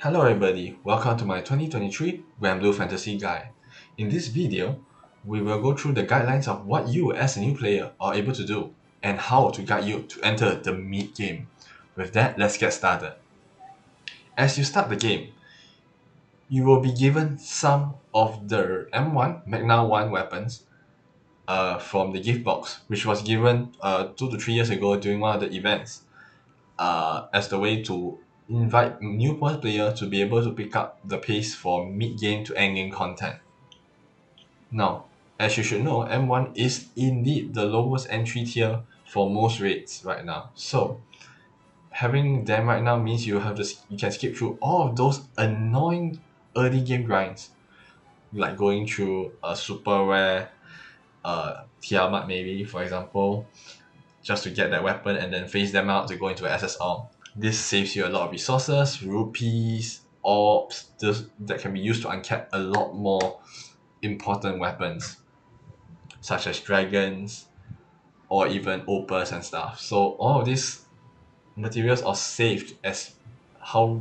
Hello everybody, welcome to my 2023 Granblue Fantasy Guide. In this video, we will go through the guidelines of what you as a new player are able to do and how to guide you to enter the mid game. With that, let's get started. As you start the game, you will be given some of the M1 Magna 1 weapons uh, from the gift box, which was given uh, two to three years ago during one of the events uh, as the way to invite new post player to be able to pick up the pace for mid game to end game content. Now, as you should know, M1 is indeed the lowest entry tier for most raids right now. So, having them right now means you have to you can skip through all of those annoying early game grinds, like going through a super rare, uh, Tiamat maybe for example, just to get that weapon and then phase them out to go into SSR. This saves you a lot of resources, rupees, orbs, this, that can be used to uncap a lot more important weapons, such as dragons, or even opus and stuff. So all of these materials are saved as how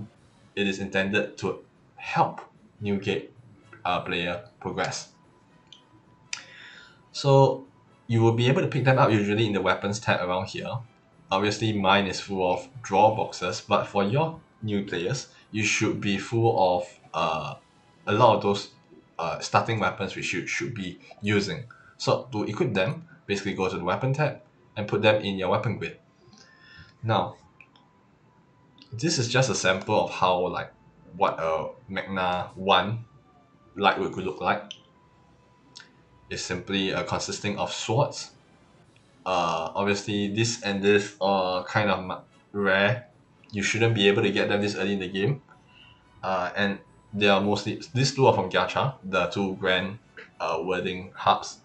it is intended to help new game uh, player progress. So you will be able to pick them up usually in the weapons tab around here. Obviously mine is full of draw boxes, but for your new players, you should be full of uh, a lot of those uh, starting weapons which you should be using. So to equip them, basically go to the weapon tab and put them in your weapon grid. Now, this is just a sample of how like what a Magna 1 lightweight could look like. It's simply uh, consisting of swords. Uh, obviously this and this are kind of rare. You shouldn't be able to get them this early in the game. Uh, and they are mostly, these two are from Gacha, the two grand uh, wording hubs.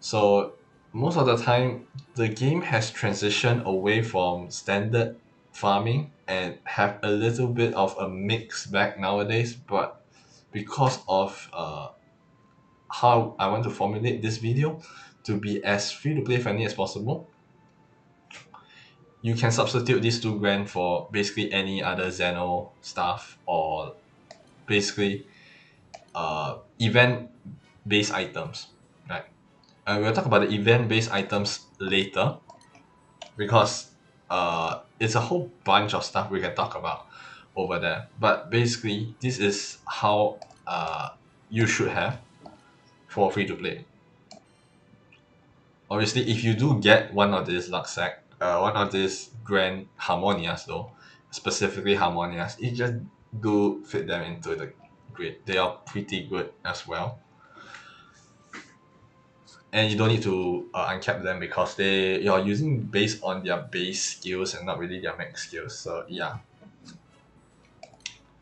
So most of the time, the game has transitioned away from standard farming and have a little bit of a mix back nowadays but because of uh, how I want to formulate this video to be as free to play friendly as possible. You can substitute these two grand for basically any other Xeno stuff or basically uh, event based items right? And we'll talk about the event based items later because uh, it's a whole bunch of stuff we can talk about over there. But basically this is how uh, you should have for free to play obviously if you do get one of these Luxac uh, one of these Grand Harmonias though specifically Harmonias it just do fit them into the grid. They are pretty good as well. And you don't need to uh, uncap them because they you're using based on their base skills and not really their max skills. So yeah.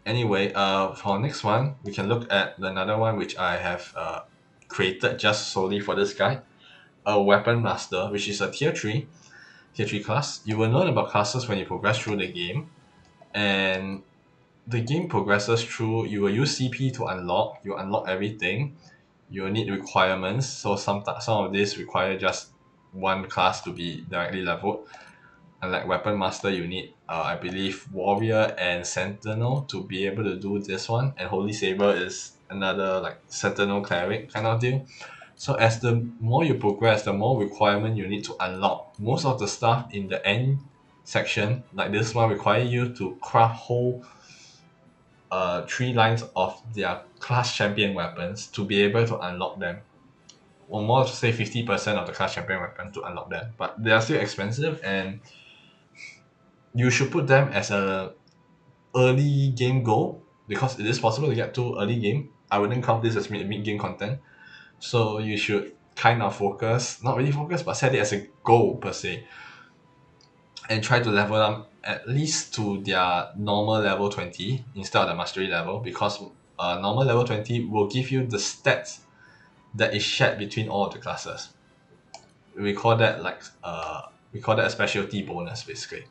Anyway uh for next one we can look at another one which I have uh created just solely for this guy a weapon master which is a tier 3 tier 3 class. You will learn about classes when you progress through the game. And the game progresses through you will use CP to unlock you unlock everything. You will need requirements. So some some of this require just one class to be directly leveled. Unlike weapon master you need uh I believe warrior and sentinel to be able to do this one. And holy saber is another like sentinel cleric kind of deal so as the more you progress the more requirement you need to unlock. Most of the stuff in the end section like this one require you to craft whole uh three lines of their class champion weapons to be able to unlock them. Or more to say fifty percent of the class champion weapon to unlock them. But they are still expensive and you should put them as a early game goal because it is possible to get to early game. I wouldn't count this as mid mid game content so you should kind of focus not really focus but set it as a goal per se and try to level up at least to their normal level twenty instead of the mastery level because uh normal level twenty will give you the stats that is shared between all of the classes. We call that like uh we call that a specialty bonus basically.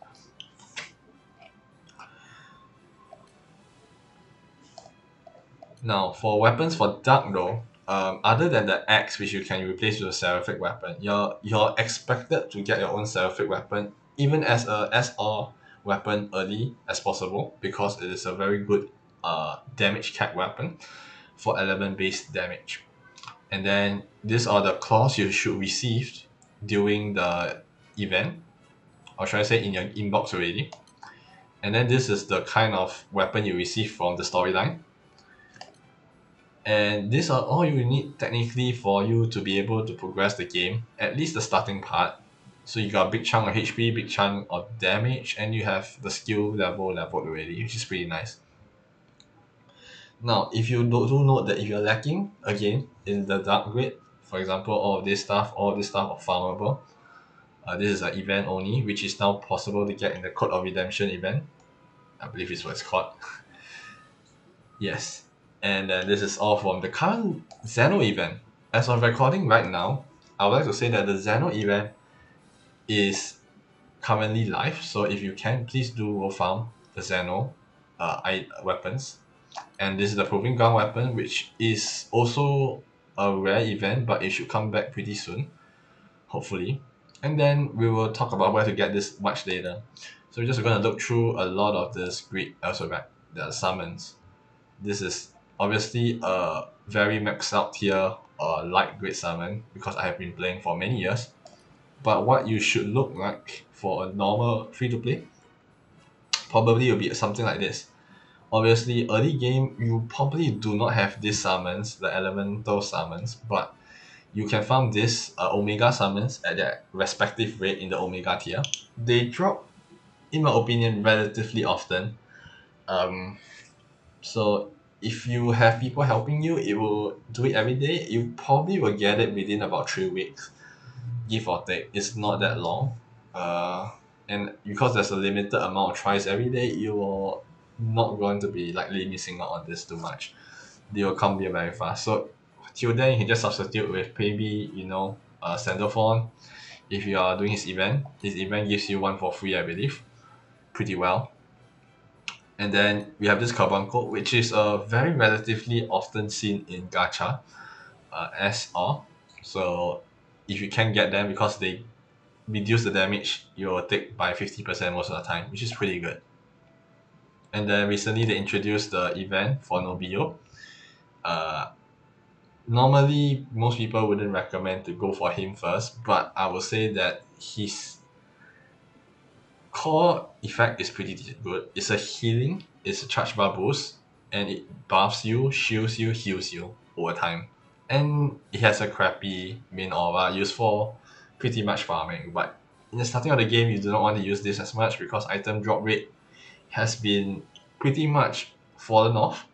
Now for weapons for dark though um other than the axe which you can replace with a seraphic weapon you're you're expected to get your own seraphic weapon even as a SR weapon early as possible because it is a very good uh, damage cap weapon for element based damage. And then these are the claws you should receive during the event, or should I say in your inbox already. And then this is the kind of weapon you receive from the storyline. And these are all you need technically for you to be able to progress the game, at least the starting part. So you got a big chunk of HP, big chunk of damage, and you have the skill level leveled already, which is pretty nice. Now, if you do, do note that if you're lacking, again, in the dark grid, for example, all of this stuff, all of this stuff are farmable. Uh, this is an event only, which is now possible to get in the Code of Redemption event. I believe it's what it's called. yes. And then this is all from the current Xeno event. As of recording right now, I would like to say that the Xeno event is currently live. So if you can, please do go farm the Xeno uh, I, weapons. And this is the Proving Ground weapon, which is also a rare event, but it should come back pretty soon, hopefully. And then we will talk about where to get this much later. So we're just going to look through a lot of this Greek alphabet, the summons. This is obviously a very maxed out tier or light grade summon because I have been playing for many years. But what you should look like for a normal free to play probably will be something like this. Obviously, early game you probably do not have these summons, the elemental summons, but you can farm this uh, omega summons at their respective rate in the omega tier. They drop, in my opinion, relatively often. Um, so if you have people helping you, it will do it every day. You probably will get it within about three weeks, give or take. It's not that long. Uh, and because there's a limited amount of tries every day, you will not going to be likely missing out on this too much. They will come here very fast. So till then, you can just substitute with maybe you know uh, Sandalphon. If you are doing his event, his event gives you one for free, I believe, pretty well. And then we have this Carbuncle, which is a very relatively often seen in gacha, uh, SR. So if you can get them because they reduce the damage you will take by 50% most of the time, which is pretty good. And then recently they introduced the event for Nobio. Uh, normally most people wouldn't recommend to go for him first, but I would say that his core effect is pretty good. It's a healing, it's a charge bar boost, and it buffs you, shields you, heals you over time. And it has a crappy main aura used for pretty much farming, but in the starting of the game you do not want to use this as much because item drop rate has been pretty much fallen off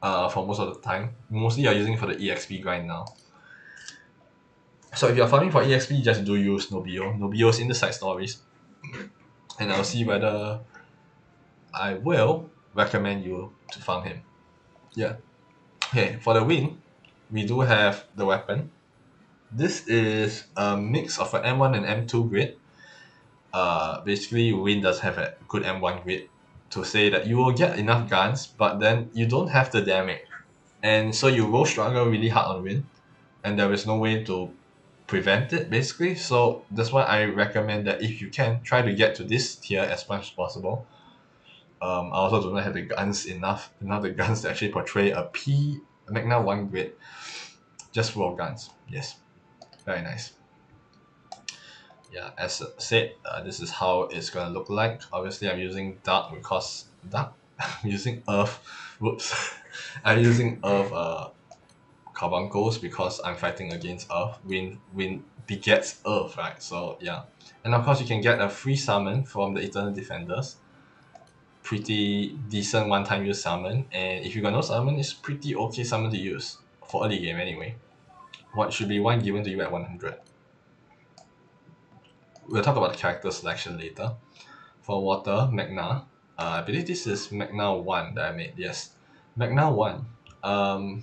uh, for most of the time. Mostly you're using for the EXP grind now. So if you're farming for EXP, just do use Nobio. Nobio's in the side stories. And I'll see whether I will recommend you to farm him. Yeah. Okay, for the win, we do have the weapon. This is a mix of an M1 and M2 grid. Uh, basically, Win does have a good M1 grid to say that you will get enough guns, but then you don't have the damage. And so you will struggle really hard on Win, and there is no way to prevent it basically. So that's why I recommend that if you can, try to get to this tier as much as possible. Um, I also do not have the guns enough, enough the guns to actually portray a P Magna 1 grid. Just of guns, yes. Very nice. Yeah, as said, uh, this is how it's gonna look like. Obviously, I'm using dark because dark. I'm using earth. Whoops. I'm using earth uh, carbuncles because I'm fighting against earth. Wind, wind begets earth, right? So yeah, and of course you can get a free summon from the Eternal Defenders. Pretty decent one-time use summon, and if you got no summon, it's pretty okay summon to use for early game anyway. What should be one given to you at 100. We'll talk about the character selection later. For water, Magna. Uh, I believe this is Magna 1 that I made, yes. Magna 1. Um,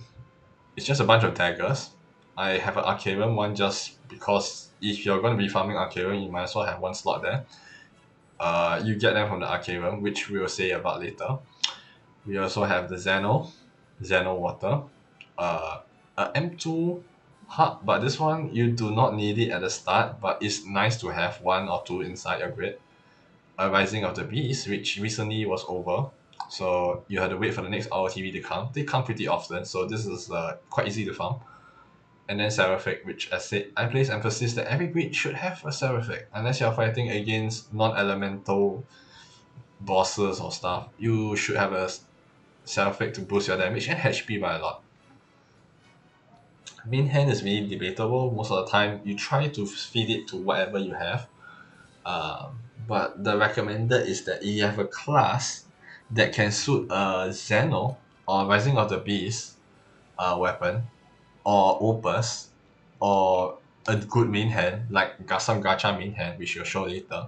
it's just a bunch of daggers. I have an Arcarium one just because if you're going to be farming Arcarium, you might as well have one slot there. Uh, you get them from the Arcarium, which we will say about later. We also have the Xeno, Xeno Water, uh, a M2 hub, but this one you do not need it at the start, but it's nice to have one or two inside your grid. uh, Rising of the Beast, which recently was over. So you had to wait for the next ROTB to come. They come pretty often, so this is uh, quite easy to farm. And then Seraphic, which as said, I place emphasis that every grid should have a Seraphic. Unless you're fighting against non-elemental bosses or stuff, you should have a Seraphic to boost your damage and HP by a lot. Main hand is really debatable. Most of the time, you try to feed it to whatever you have. Um, but the recommended is that you have a class that can suit a Xeno or Rising of the Beast uh, weapon or Opus or a good main hand like some gacha main hand which you'll show later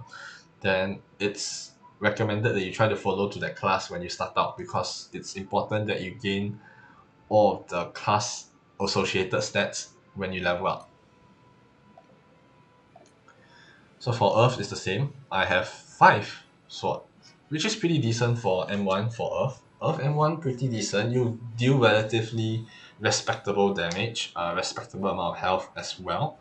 then it's recommended that you try to follow to that class when you start out because it's important that you gain all of the class associated stats when you level up. So for Earth it's the same. I have five sword which is pretty decent for M1 for Earth. Earth M1 pretty decent. You deal relatively respectable damage uh respectable amount of health as well.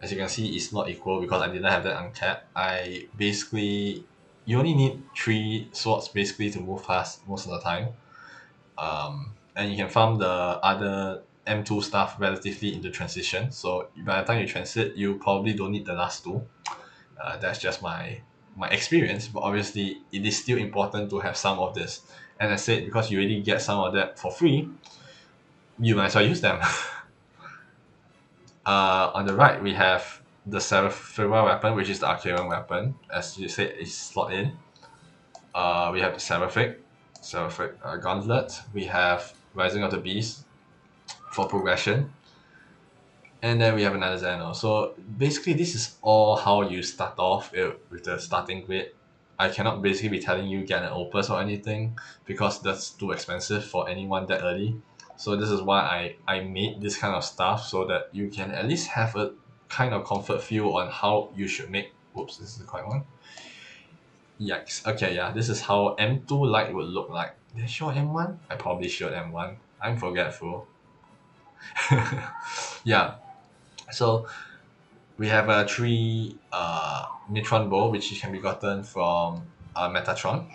As you can see it's not equal because I didn't have that uncapped. I basically you only need three swords basically to move fast most of the time. Um and you can farm the other M2 stuff relatively in the transition. So by the time you transit you probably don't need the last two. Uh that's just my my experience but obviously it is still important to have some of this. And I said because you already get some of that for free you might as well use them. Uh on the right we have the Sephira weapon which is the Arcarian weapon. As you said is slot in. Uh we have the Seraphic Seraphic uh, Gauntlet. We have Rising of the Beast for progression and then we have another Xeno so basically this is all how you start off with with the starting grid. I cannot basically be telling you get an Opus or anything because that's too expensive for anyone that early. So this is why I I made this kind of stuff so that you can at least have a kind of comfort feel on how you should make whoops this is the correct one. Yikes. Okay yeah this is how M2 light would look like. Did I show M1 I probably showed M1 I'm forgetful. Yeah so we have a three uh bow which can be gotten from uh Metatron.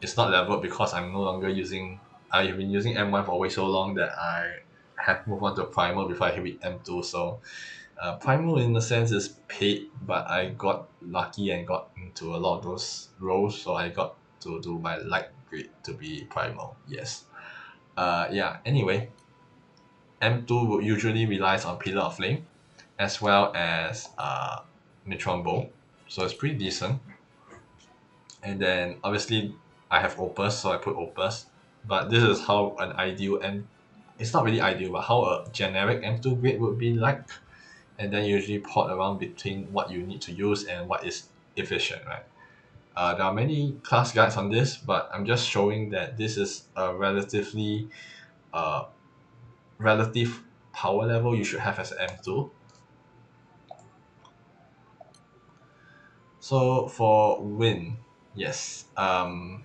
It's not leveled because I'm no longer using I've been using M1 for way so long that I have moved on to Primal before I hit M2 so uh Primal in a sense is paid but I got lucky and got into a lot of those roles. So I got to do my light grade to be Primal yes. Uh yeah anyway M2 would usually relies on Pillar of Flame as well as uh so it's pretty decent. And then obviously I have Opus so I put Opus. But this is how an ideal M it's not really ideal but how a generic M2 grid would be like. And then usually port around between what you need to use and what is efficient right? Uh there are many class guides on this but I'm just showing that this is a relatively uh relative power level you should have as a M2 so for Wind yes um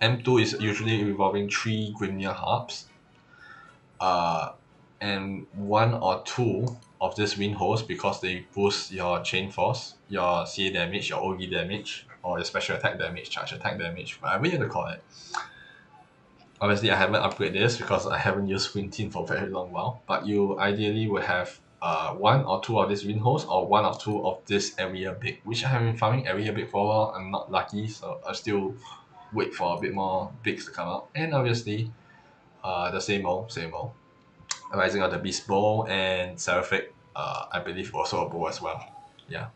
M2 is usually involving three Grimnir Harps uh and one or two of this wind host because they boost your chain force your CA damage your OD damage or your special attack damage charge attack damage whatever you want to call it. Obviously I haven't upgrade this because I haven't used Wind Team for very long while but you ideally will have uh one or two of these wind host or one or two of this area big which I have been farming area big for a while. I'm not lucky so I still wait for a bit more bigs to come out. And obviously uh the same old same old. Rising of the Beast bow and Seraphic uh I believe also a bow as well. Yeah.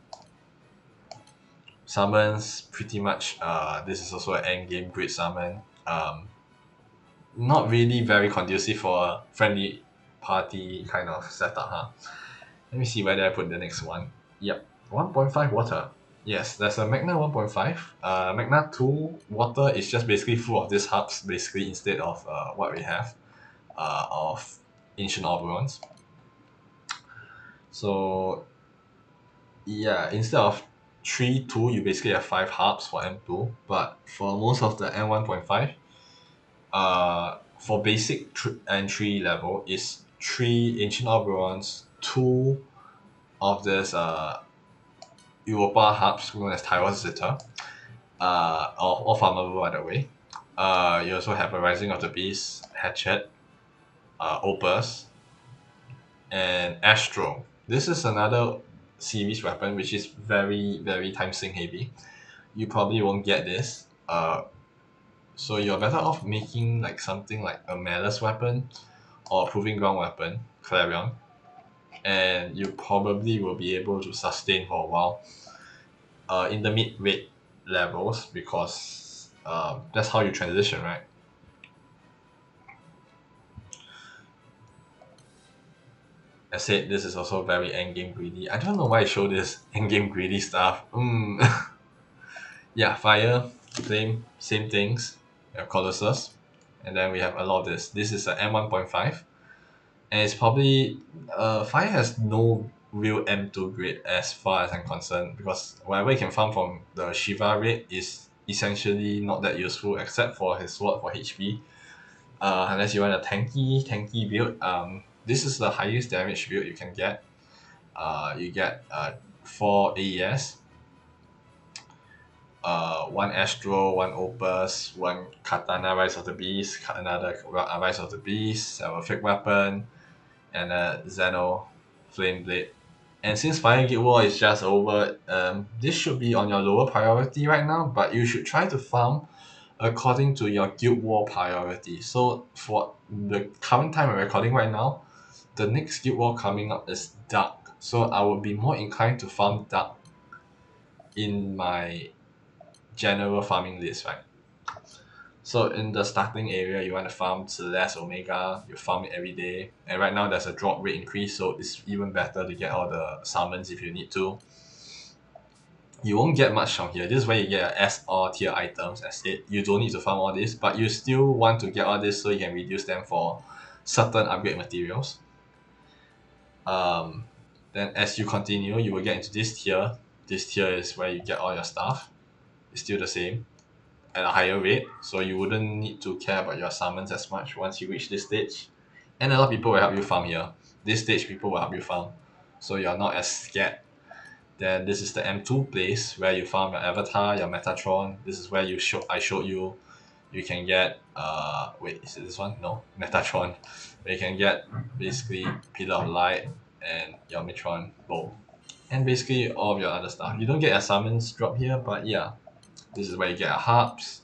Summons pretty much uh this is also an end game grid summon um not really very conducive for a friendly party kind of setup huh? Let me see whether I put the next one. Yep, one point five water. Yes there's a Magna one point five. Uh Magna two water is just basically full of these hubs basically instead of uh what we have uh of Ancient Oberons. So yeah instead of three two you basically have five hubs for M2 but for most of the M one point five uh for basic entry level is three Ancient Oberons two of this uh Europa hubs known as Tyros Zeta uh, all, all farmable by the way. Uh, you also have a Rising of the Beast, Hatchet, uh, Opus, and Astro. This is another series weapon which is very very time sink heavy. You probably won't get this. Uh, so you're better off making like something like a malice weapon or proving ground weapon, Clarion, and you probably will be able to sustain for a while uh, in the mid weight levels because uh, that's how you transition, right? I said this is also very endgame greedy. I don't know why I show this endgame greedy stuff. Mm. yeah, fire, flame, same things. Have Colossus. And then we have a lot of this. This is a M1.5. And it's probably uh fire has no real M2 grade as far as I'm concerned because whatever you can farm from the Shiva rate is essentially not that useful except for his sword for HP. Uh, unless you want a tanky tanky build, um, this is the highest damage build you can get. Uh, you get uh, 4 AES, uh, one Astro, one Opus, one Katana Rise of the Beast, another Rise of the Beast, a fake weapon, and a Xeno Flame Blade. And since Fire Guild War is just over, um, this should be on your lower priority right now, but you should try to farm according to your Guild War priority. So for the current time I'm recording right now, the next guild war coming up is dark so I would be more inclined to farm dark in my general farming list right? So in the starting area you want to farm Celeste Omega you farm it every day and right now there's a drop rate increase so it's even better to get all the summons if you need to. You won't get much from here. This is where you get your SR tier items as it you don't need to farm all this but you still want to get all this so you can reduce them for certain upgrade materials. Um then as you continue you will get into this tier. This tier is where you get all your stuff it's still the same at a higher rate so you wouldn't need to care about your summons as much once you reach this stage. And a lot of people will help you farm here. This stage people will help you farm. So you're not as scared. Then this is the M2 place where you farm your avatar your Metatron. This is where you show I showed you. You can get uh wait is it this one? No Metatron. Where you can get basically Pillar of Light and your Metatron bow. And basically all of your other stuff. You don't get a summons drop here but yeah this is where you get a harps.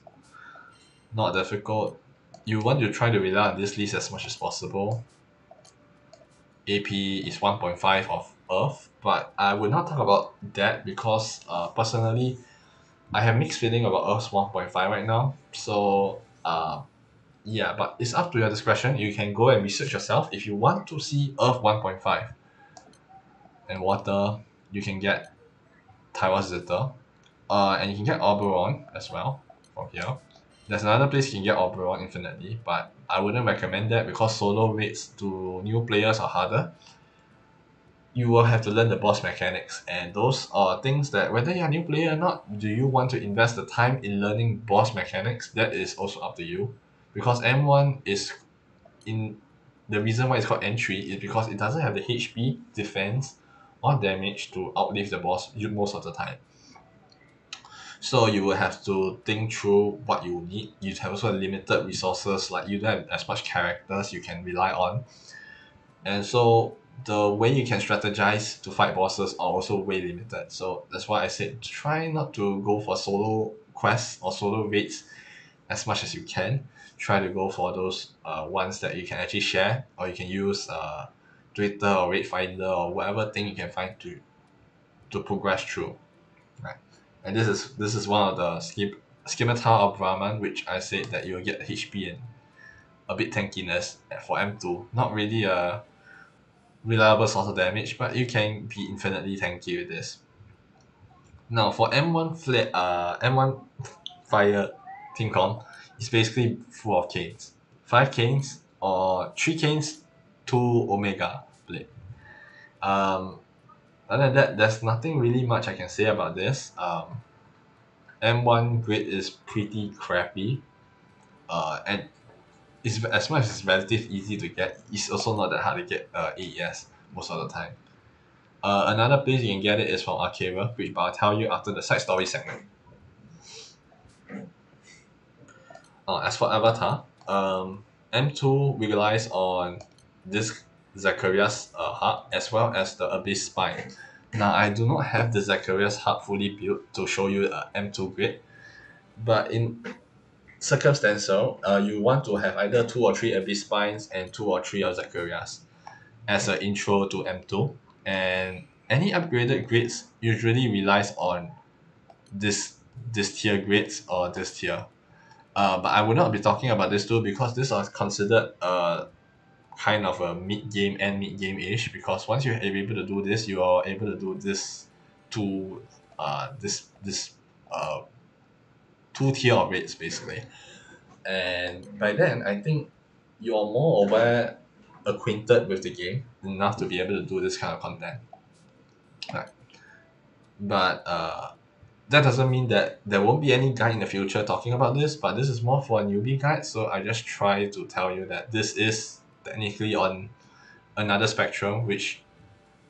Not difficult. You want to try to rely on this list as much as possible. AP is one point five of earth but I would not talk about that because uh personally I have mixed feeling about earth's one point five right now. So uh yeah but it's up to your discretion. You can go and research yourself. If you want to see earth one point five and water you can get Tyros Zeta uh and you can get Oberon as well from here. There's another place you can get Oberon infinitely but I wouldn't recommend that because solo raids to new players are harder. You will have to learn the boss mechanics and those are things that whether you're a new player or not do you want to invest the time in learning boss mechanics? That is also up to you. Because M one is in the reason why it's called entry is because it doesn't have the H_P defense or damage to outlive the boss most of the time so you will have to think through what you need. You have also limited resources like you don't have as much characters you can rely on. And so the way you can strategize to fight bosses are also way limited. So that's why I said try not to go for solo quests or solo raids as much as you can. Try to go for those uh ones that you can actually share or you can use uh Twitter or Raid Finder or whatever thing you can find to to progress through. Right and this is this is one of the scheme Scimitar of Brahman which I said that you will get H_P and a bit tankiness for M two. Not really a reliable source of damage but you can be infinitely tanky with this. Now for M one flare uh M one fire King Kong it's basically full of canes. Five canes or three canes two omega blade. Um other than that there's nothing really much I can say about this. Um M one grade is pretty crappy. Uh and it's as much as it's relative easy to get it's also not that hard to get uh A_E_S most of the time. Uh another place you can get it is from Arcaria which I'll tell you after the side story segment. Uh, as for Avatar, um, M2 relies on this Zacharias uh, hub as well as the Abyss Spine. Now, I do not have the Zacharias hub fully built to show you a M2 grid, but in circumstantial, uh, you want to have either two or three Abyss Spines and two or three of Zacharias as an intro to M2. And any upgraded grids usually relies on this this tier grids or this tier. Uh, but I will not be talking about this two because this are considered uh kind of a mid game and mid game ish because once you're able to do this, you are able to do this two uh this this uh two tier of rates basically. And by then I think you're more aware acquainted with the game enough to be able to do this kind of content. Right. But uh that doesn't mean that there won't be any guide in the future talking about this, but this is more for a newbie guide, so I just try to tell you that this is technically on another spectrum which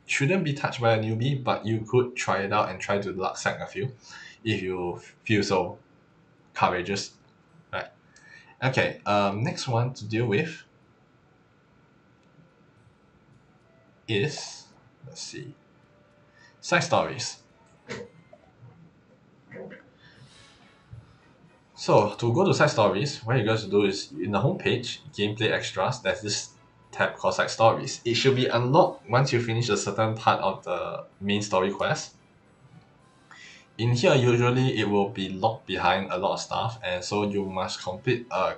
shouldn't be touched by a newbie, but you could try it out and try to luck sack a few if you feel so courageous. Right. Okay, um next one to deal with is let's see side stories. So to go to side stories, what you guys do is in the homepage, gameplay extras, there's this tab called side stories. It should be unlocked once you finish a certain part of the main story quest. In here, usually it will be locked behind a lot of stuff, and so you must complete a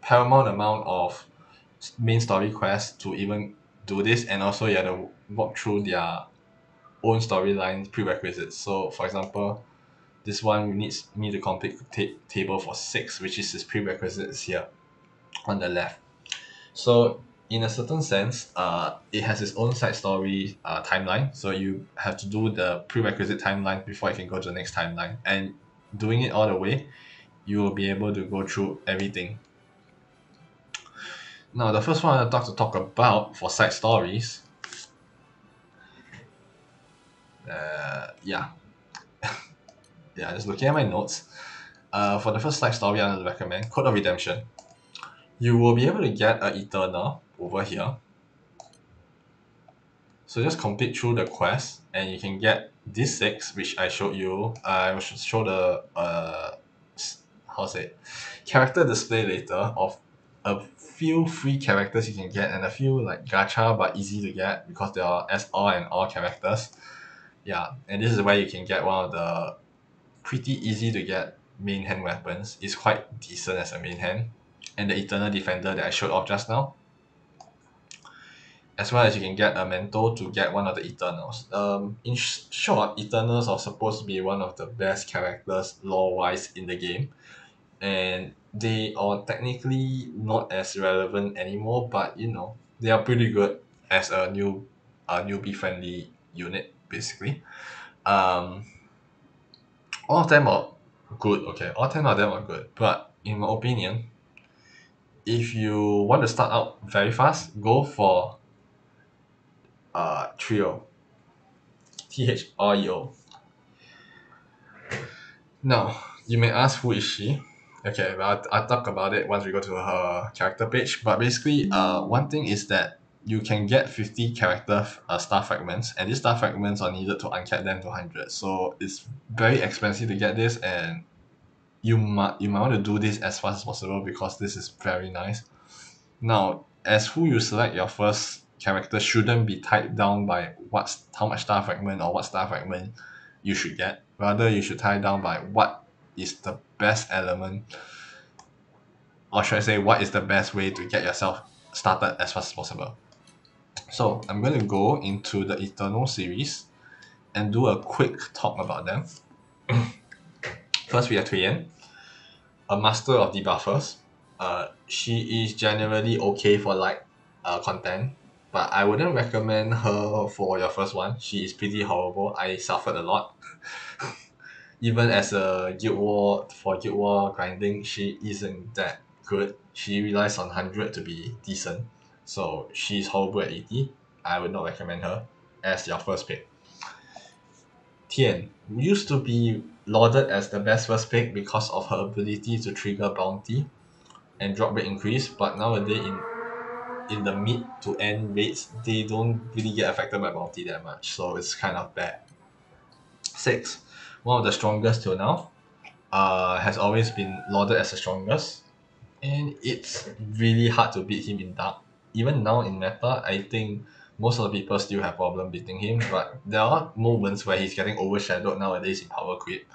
paramount amount of main story quests to even do this, and also you have to walk through their own storyline prerequisites. So, for example, this one needs me to complete ta- table for six, which is his prerequisites here on the left. So in a certain sense, uh, it has its own side story uh, timeline. So you have to do the prerequisite timeline before you can go to the next timeline. And doing it all the way, you will be able to go through everything. Now, the first one I'd like to talk about for side stories. Uh, yeah. Yeah, just looking at my notes. Uh, for the first side story I would recommend, Code of Redemption. You will be able to get a Eternal over here. So just complete through the quest and you can get this six which I showed you. I will show the uh how to say character display later of a few free characters you can get and a few like gacha but easy to get because they are SR and R characters. Yeah, and this is where you can get one of the pretty easy to get main hand weapons. It's quite decent as a main hand. And the Eternal Defender that I showed off just now as well as you can get a mentor to get one of the Eternals. Um, in sh- short, Eternals are supposed to be one of the best characters lore-wise in the game, and they are technically not as relevant anymore, but you know they are pretty good as a new, a newbie friendly unit basically. Um, all of them are good. Okay, all ten of them are good, but in my opinion, if you want to start out very fast, go for uh Threo. T H R E O. Now you may ask who is she? Okay well I'll, I'll talk about it once we go to her character page. But basically uh one thing is that you can get fifty character uh star fragments and these star fragments are needed to uncap them to hundred. So it's very expensive to get this and you might you might want to do this as fast as possible because this is very nice. Now as who you select your first character shouldn't be tied down by what's how much star fragment or what star fragment you should get. Rather you should tie down by what is the best element or should I say what is the best way to get yourself started as fast as possible so I'm going to go into the Eternal series and do a quick talk about them. First we have Tweyen a master of debuffers. Uh she is generally okay for like uh content but I wouldn't recommend her for your first one. She is pretty horrible. I suffered a lot. Even as a guild war for guild war grinding she isn't that good. She relies on hundred to be decent so she's horrible at eighty I would not recommend her as your first pick Tweyen used to be lauded as the best first pick because of her ability to trigger bounty and drop rate increase, but nowadays in in the mid to end rates, they don't really get affected by bounty that much, so it's kind of bad. Six, one of the strongest till now, uh, has always been lauded as the strongest, and it's really hard to beat him in dark. Even now in meta, I think most of the people still have problem beating him, but there are moments where he's getting overshadowed nowadays in power creep,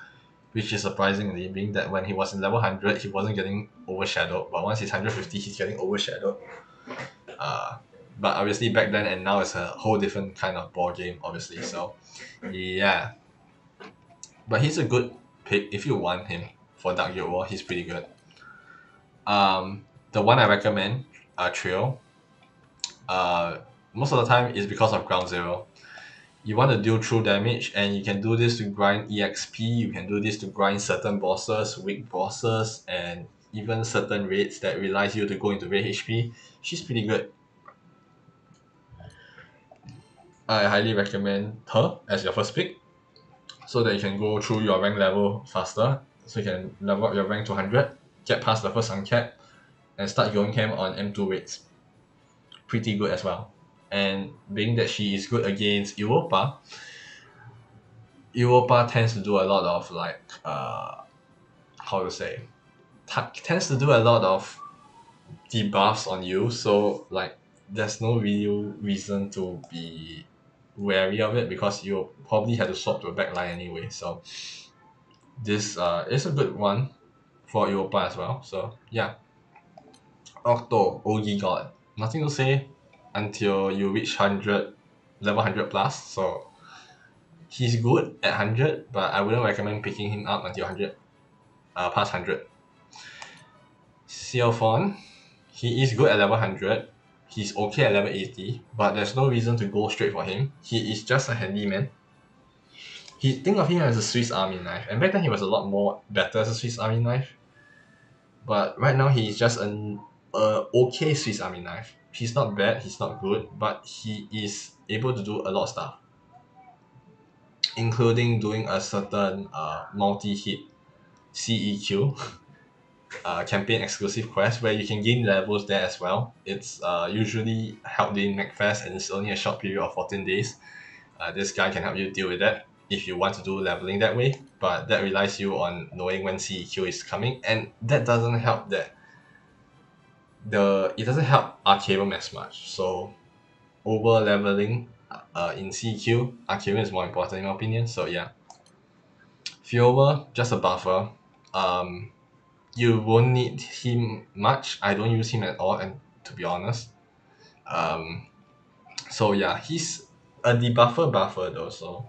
which is surprisingly being that when he was in level 100, he wasn't getting overshadowed, but once he's 150, he's getting overshadowed. Uh, but obviously back then and now it's a whole different kind of ball game, obviously. So, yeah. But he's a good pick if you want him for Dark Guild War. He's pretty good. Um, the one I recommend, uh, Threo. Uh, most of the time is because of Ground Zero. You want to deal true damage, and you can do this to grind EXP. You can do this to grind certain bosses, weak bosses, and even certain raids that relies you to go into raid HP. She's pretty good. I highly recommend her as your first pick so that you can go through your rank level faster. So you can level up your rank to 100, get past the first uncap, and start going camp on M2 raids. Pretty good as well. And being that she is good against Europa, Europa tends to do a lot of like uh how to say tends to do a lot of debuffs on you. So like there's no real reason to be wary of it because you probably have to swap to a backline anyway. So this uh is a good one for Europa as well. So yeah. Octo OG God nothing to say until you reach 100 level 100 plus. So he's good at 100 but I wouldn't recommend picking him up until 100 uh past 100 Xiaofon he is good at level 100 he's okay at level 80 but there's no reason to go straight for him. He is just a handyman. He think of him as a Swiss army knife and back then he was a lot more better as a Swiss army knife. But right now he is just an a okay Swiss army knife. He's not bad he's not good but he is able to do a lot of stuff. Including doing a certain uh multi-hit C_E_Q uh campaign exclusive quest where you can gain levels there as well. It's uh usually held during MACFest and it's only a short period of fourteen days. Uh this guy can help you deal with that if you want to do leveling that way but that relies you on knowing when C_E_Q is coming and that doesn't help that the it doesn't help Arcarium as much. So over leveling uh in CQ, Arcarium is more important in my opinion. So yeah. Feower just a buffer. Um you won't need him much. I don't use him at all and to be honest. Um so yeah he's a debuffer buffer though so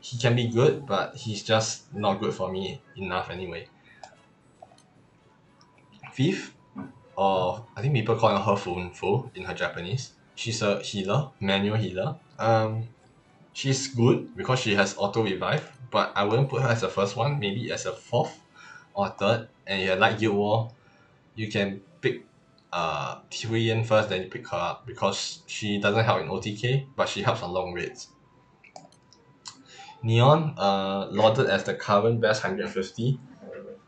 he can be good but he's just not good for me enough anyway. Fifth or I think people call her Funfu in her Japanese. She's a healer manual healer. Um she's good because she has auto revive but I wouldn't put her as the first one maybe as a fourth or third. And you like guild war you can pick uh Tyrion first then you pick her up because she doesn't help in O_T_K but she helps on long raids Niyon uh lauded as the current best hundred and fifty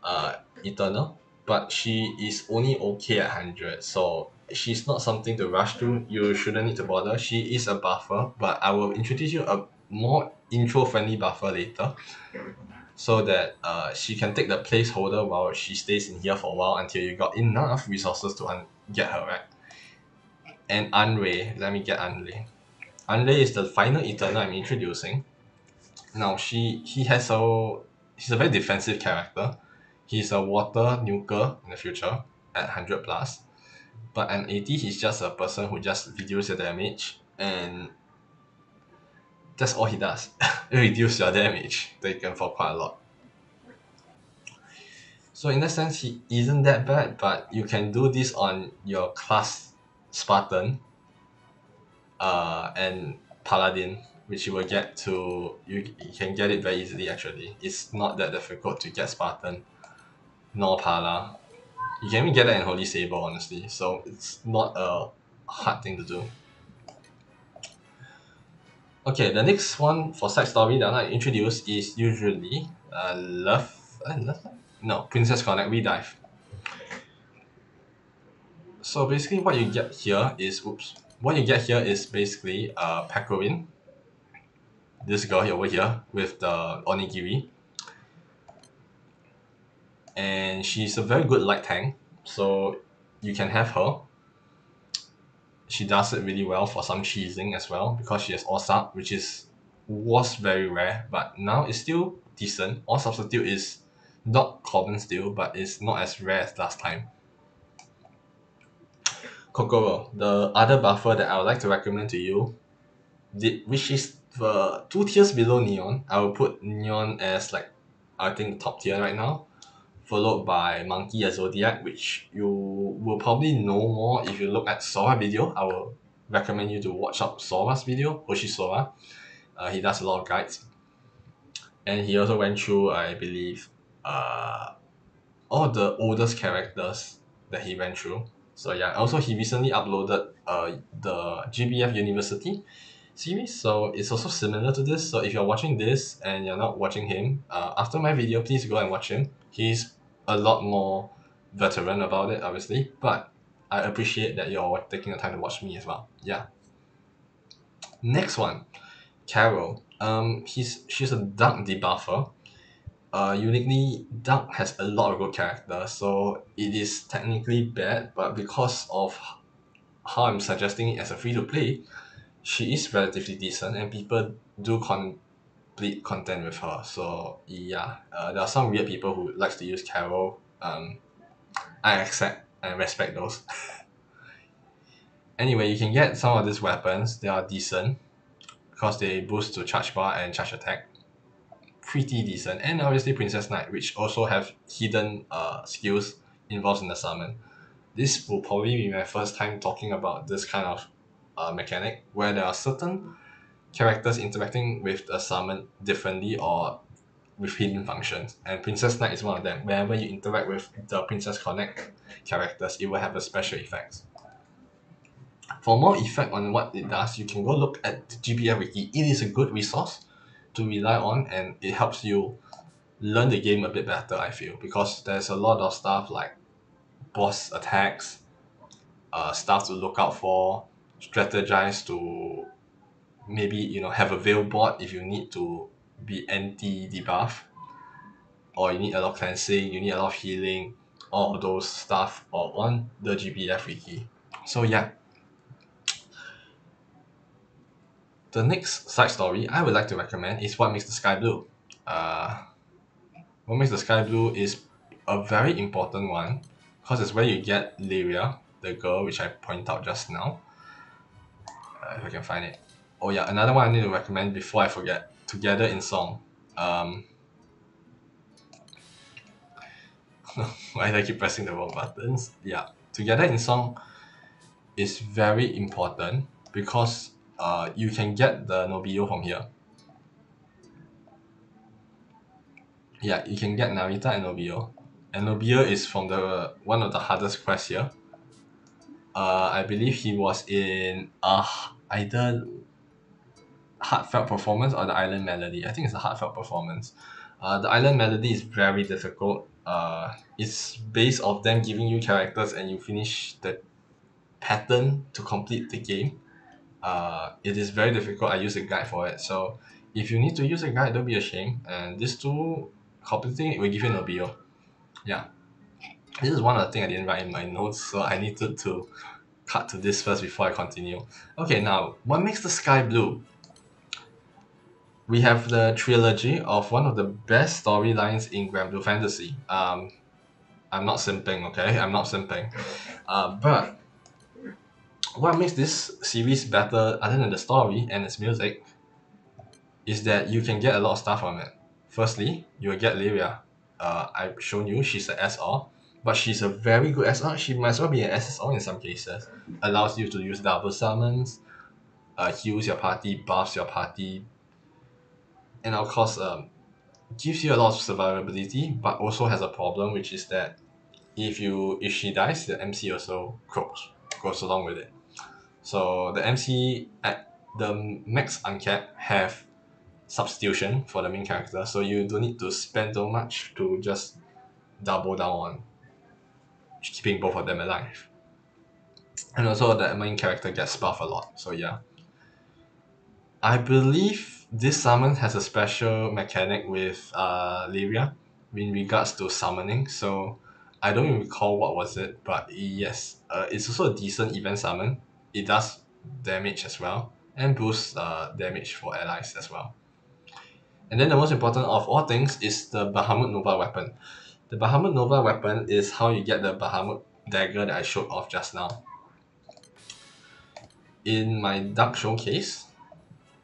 uh eternal but she is only okay at hundred so she's not something to rush to you shouldn't need to bother. She is a buffer but I will introduce you a more intro friendly buffer later so that uh she can take the placeholder while she stays in here for a while until you got enough resources to un- get her right? And Anrei let me get Anrei Anrei is the final eternal I'm introducing. Now she he has a he's a very defensive character he's a water nuker in the future at hundred plus. But at eighty he's just a person who just reduce your damage and that's all he does. Reduce your damage. Taken for quite a lot. So in that sense he isn't that bad but you can do this on your class Spartan uh and Paladin which you will get to you you can get it very easily actually. It's not that difficult to get Spartan nor Pala. You can even get that in Holy Saber honestly so it's not a hard thing to do. Okay the next one for side story that I introduce is usually uh love eh love? No Princess Connect Redive so basically what you get here is oops what you get here is basically uh Pecorine this girl over here with the onigiri and she's a very good light tank so you can have her. She does it really well for some cheesing as well because she has OSAP which is was very rare but now it's still decent. All substitute is not common still but it's not as rare as last time. Kokkoro the other buffer that I would like to recommend to you did which is the two tiers below Niyon. I will put Niyon as like I think top tier right now followed by Monkey and Zodiac which you will probably know more if you look at Sora video. I will recommend you to watch up Sora's video Hoshi Sora. Uh, he does a lot of guides. And he also went through I believe uh all the oldest characters that he went through. So yeah also he recently uploaded uh the GBF University series. So it's also similar to this. So if you're watching this and you're not watching him uh after my video please go and watch him. He's a lot more veteran about it obviously but I appreciate that you're taking the time to watch me as well. Yeah. Next one. Carol. Um he's she's a dark debuffer. Uh uniquely dark has a lot of good characters so it is technically bad but because of how I'm suggesting it as a free to play she is relatively decent and people do complete content with her. So yeah uh there are some weird people who likes to use Carol um I accept and respect those. Anyway you can get some of these weapons. They are decent because they boost to charge bar and charge attack. Pretty decent. And obviously Princess Knight which also have hidden uh skills involved in the summon. This will probably be my first time talking about this kind of uh mechanic where there are certain characters interacting with the summon differently or with hidden functions. And Princess Knight is one of them. Whenever you interact with the Princess Connect characters it will have a special effects. For more effect on what it does you can go look at the wiki. It is a good resource to rely on and it helps you learn the game a bit better I feel because there's a lot of stuff like boss attacks uh stuff to look out for strategize to maybe you know have a veil board if you need to be anti debuff or you need a lot of cleansing you need a lot of healing all those stuff are on the GBF wiki so yeah. The next side story I would like to recommend is what makes the sky blue. Uh what makes the sky blue is a very important one cause it's where you get Lyria the girl which I point out just now. Uh if I can find it oh yeah another one I need to recommend before I forget. Together in Song. Um why do I keep pressing the wrong buttons? Yeah Together in Song is very important because uh you can get the Nobio from here. Yeah you can get Narita and Nobio. And Nobio is from the one of the hardest quest here. Uh I believe he was in uh either heartfelt performance or the island melody? I think it's the heartfelt performance. Uh the island melody is very difficult. Uh it's based of them giving you characters and you finish the pattern to complete the game. Uh it is very difficult. I use a guide for it. So if you need to use a guide don't be ashamed. And these two completing it will give you Nobio yeah. This is one of the thing I didn't write in my notes so I needed to cut to this first before I continue. Okay now what makes the sky blue we have the trilogy of one of the best storylines in Granblue Fantasy. Um I'm not simping okay? I'm not simping. Uh but what makes this series better other than the story and its music is that you can get a lot of stuff from it. Firstly you will get Lyria. Uh I've shown you she's an SR but she's a very good SR she might as well be an SSR in some cases. Allows you to use double summons uh heals your party buffs your party and of course um gives you a lot of survivability but also has a problem which is that if you if she dies the MC also croaks goes along with it. So the MC at the max uncap have substitution for the main character so you don't need to spend so much to just double down on keeping both of them alive. And also the main character gets buff a lot so yeah. I believe this summon has a special mechanic with uh Lyria in regards to summoning so I don't even recall what was it but yes uh it's also a decent event summon it does damage as well and boosts uh damage for allies as well. And then the most important of all things is the Bahamut Nova weapon. The Bahamut Nova weapon is how you get the Bahamut dagger that I showed off just now. In my dark showcase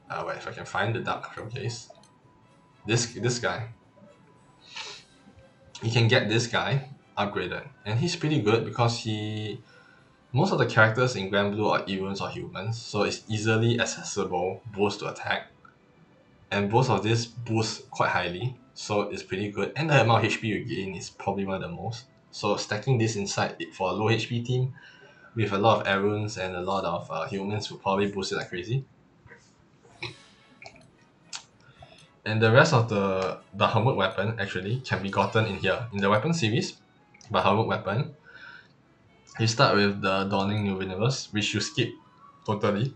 uh wait if I can find the dark showcase this this guy. You can get this guy upgraded. And he's pretty good because he most of the characters in Granblue are Erunes or humans so it's easily accessible boost to attack. And both of these boost quite highly so it's pretty good. And the amount of H_P you gain is probably one of the most. So stacking this inside for a low H_P team with a lot of Erunes and a lot of uh, humans will probably boost it like crazy and the rest of the Bahamut weapon actually can be gotten in here. In the weapon series Bahamut weapon you start with the Dawning New Universe which you skip totally.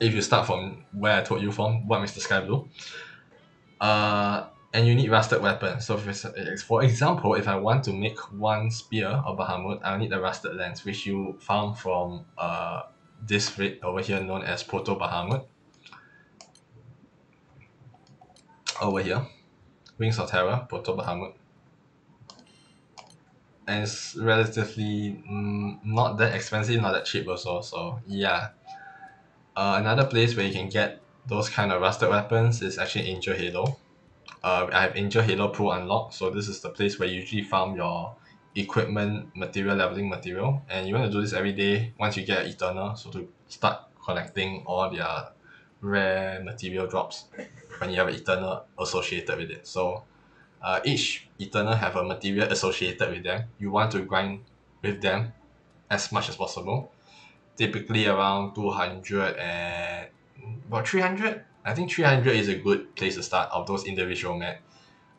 If you start from where I told you from what makes the sky blue. Uh and you need rusted weapon so for example if I want to make one spear of Bahamut I'll need a rusted lance which you found from uh this raid over here known as Proto Bahamut over here. Wings of Terror Proto Bahamut and it's relatively mm, not that expensive not that cheap also so yeah. Uh another place where you can get those kind of rusted weapons is actually Angel Halo. Uh I have Angel Halo Pro unlocked so this is the place where you usually farm your equipment material leveling material. And you want to do this everyday once you get eternal so to start collecting all their rare material drops when you have eternal associated with it. So uh each eternal have a material associated with them. You want to grind with them as much as possible. Typically around two hundred and about three hundred? I think three hundred is a good place to start of those individual map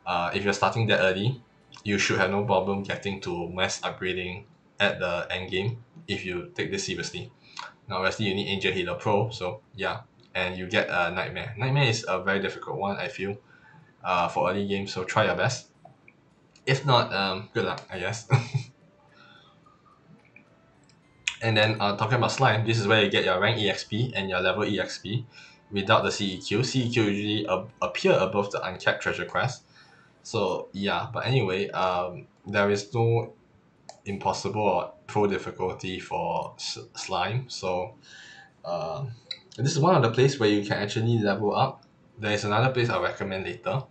uh if you're starting that early you should have no problem getting to mass upgrading at the end game if you take this seriously. Now obviously you need Angel Halo Pro so yeah and you get a Nightmare. Nightmare is a very difficult one I feel uh for early game so try your best. If not um good luck I guess. And then uh talking about slime this is where you get your rank E_X_P and your level E_X_P without the C_E_Q C_E_Q usually appear above the uncapped treasure quest. So yeah but anyway um there is no impossible or pro difficulty for slime so this is one of the place where you can actually level up. There is another place I'll recommend later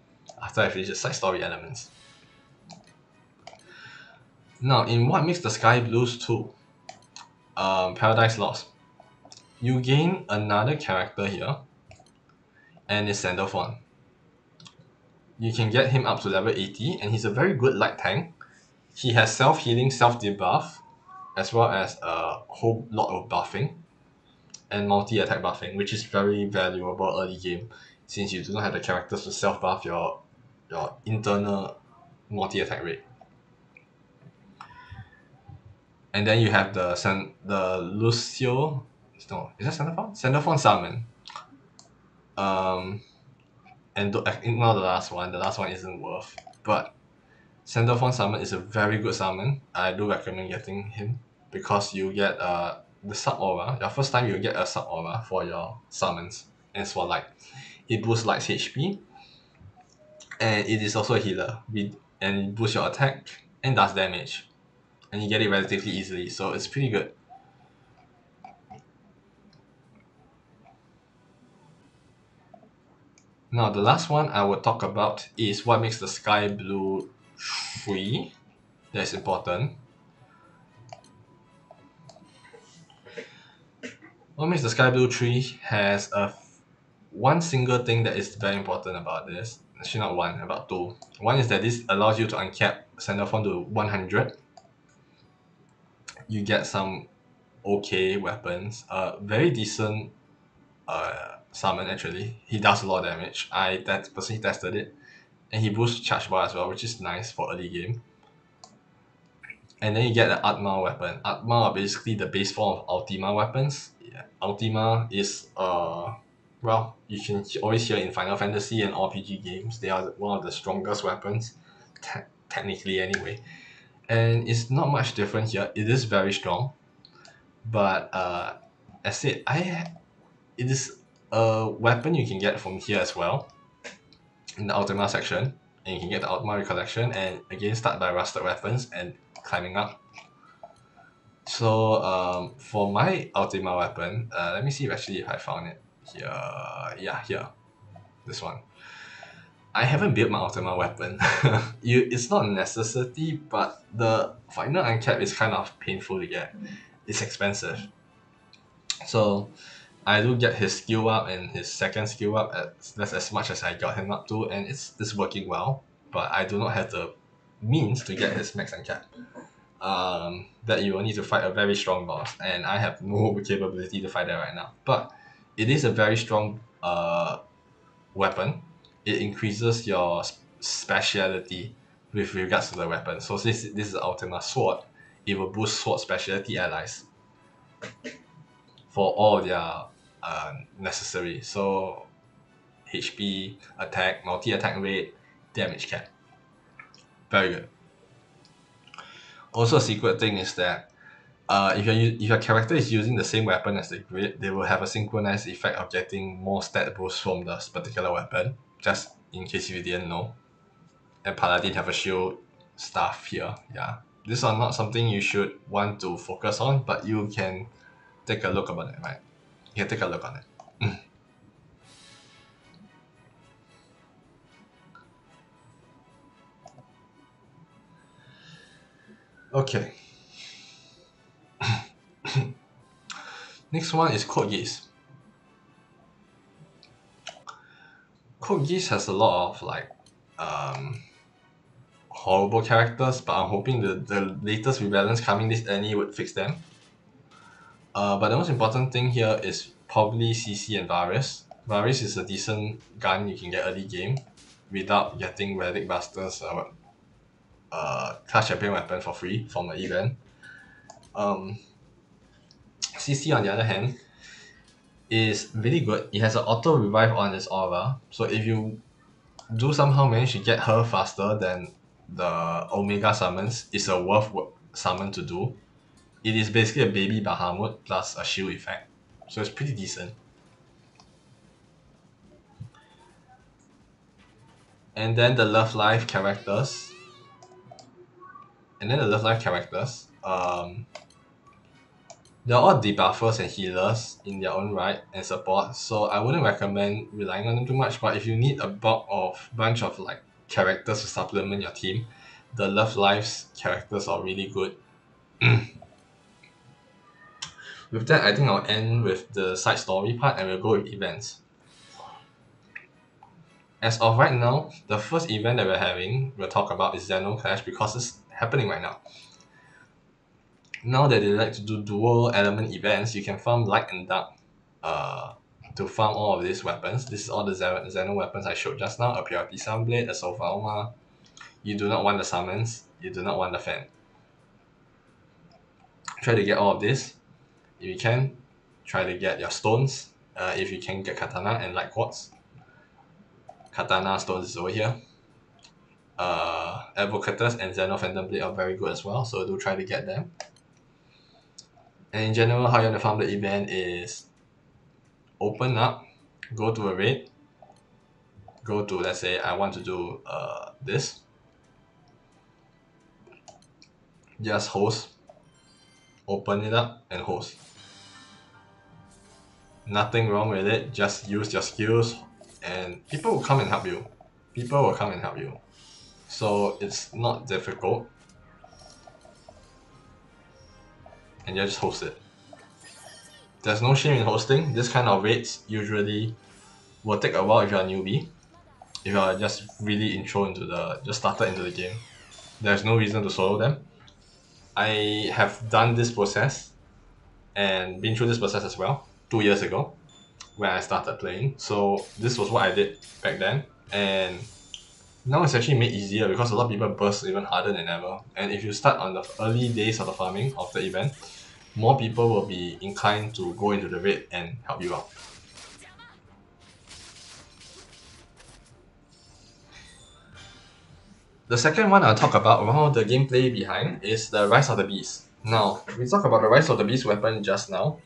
after I finish the side story elements. Now in what makes the sky blues two um Paradise Lost you gain another character here and it's Sandalphon you can get him up to level eighty and he's a very good light tank. He has self healing self debuff as well as a whole lot of buffing and multi attack buffing which is very valuable early game since you do not have the characters to self buff your your internal multi attack rate. And then you have the San~ the Lucio no is that Sandalphon Sandalphon summon. Um and don't ignore the last one the last one isn't worth but Sandalphon summon is a very good summon. I do recommend getting him because you get uh the sub aura your first time you get a sub aura for your summons and it's for light it boosts light's H_P and it is also a healer. With and boosts your attack and does damage. And you get it relatively easily so it's pretty good. Now the last one I will talk about is what makes the sky blue free. that's important what makes the sky blue tree has a one single thing that is very important about this actually not one about two. One is that this allows you to uncap Sandalphon to one hundred. You get some okay weapons uh very decent uh summon actually. He does a lot of damage. I test personally tested it. And he boosts charge bar as well which is nice for early game and then you get the Atma weapon. Atma are basically the base form of Ultima weapons. Yeah. Ultima is uh well, you can always hear in Final Fantasy and RPG games, they are one of the strongest weapons, te- technically anyway. And it's not much different here. It is very strong, but uh, as said, I it is a weapon you can get from here as well, in the Ultima section, and you can get the Ultima collection, and again start by rusted weapons and climbing up. So um, for my Ultima weapon, uh, let me see if actually if I found it here. Yeah, here, this one. I haven't built my Ultima weapon. you, it's not a necessity, but the final uncap is kind of painful to get. It's expensive. So I do get his skill up and his second skill up. At, that's as much as I got him up to, and it's it's working well. But I do not have the means to get his max uncap. Um, that you will need to fight a very strong boss, and I have no capability to fight that right now. But it is a very strong uh weapon. It increases your speciality with regards to the weapon. So since this is Ultima Sword, it will boost sword speciality allies for all their uh, necessary. So HP, attack, multi-attack rate, damage cap. Very good. Also a secret thing is that uh, if, your if your character is using the same weapon as the grid, they will have a synchronized effect of getting more stat boost from this particular weapon, just in case you didn't know. And Paladin have a shield staff here, yeah. These are not something you should want to focus on, but you can take a look about it, right? You can take a look on it. Okay. Next one is Code Geass. Code Geass has a lot of like um, horrible characters, but I'm hoping the, the latest rebalance coming this any would fix them. Uh, but the most important thing here is probably CC and Varus. Varus is a decent gun you can get early game without getting Relic Busters uh, uh, Clash Champion weapon for free from the event. Um, CC on the other hand is really good. It has an auto revive on its aura. So if you do somehow manage to get her faster than the Omega summons, it's a worth summon to do. It is basically a baby Bahamut plus a shield effect. So it's pretty decent. And then the Love Life characters. And then the Love Life characters. Um, they're all debuffers and healers in their own right and support, so I wouldn't recommend relying on them too much. But if you need a bulk of bunch of like characters to supplement your team, the Love Lives characters are really good. with that, I think I'll end with the side story part and we'll go with events. As of right now, the first event that we're having, we'll talk about is Xeno Clash because it's happening right now. Now that they like to do dual element events, you can farm light and dark uh, to farm all of these weapons. This is all the Xeno weapons I showed just now, a Purity Sunblade, a Oma. You do not want the summons, you do not want the fan. Try to get all of this if you can, try to get your stones. Uh, if you can get katana and light quartz. Katana stones is over here. Uh, Advocatus and Xeno Phantom Blade are very good as well, so do try to get them. And in general, how you want to farm the event is open up, go to a raid, go to let's say I want to do uh, this. Just host, open it up and host nothing wrong with it. Just use your skills and people will come and help you. People will come and help you. So it's not difficult. And you just host it. There's no shame in hosting. This kind of raids usually will take a while if you're a newbie. If you're just really intro into the just started into the game. There's no reason to solo them. I have done this process and been through this process as well two years ago when I started playing. So this was what I did back then, and now it's actually made easier because a lot of people burst even harder than ever. And if you start on the early days of the farming of the event, more people will be inclined to go into the raid and help you out. The second one I'll talk about, around the gameplay behind, is the Rise of the Beast. Now, we talked about the Rise of the Beast weapon just now.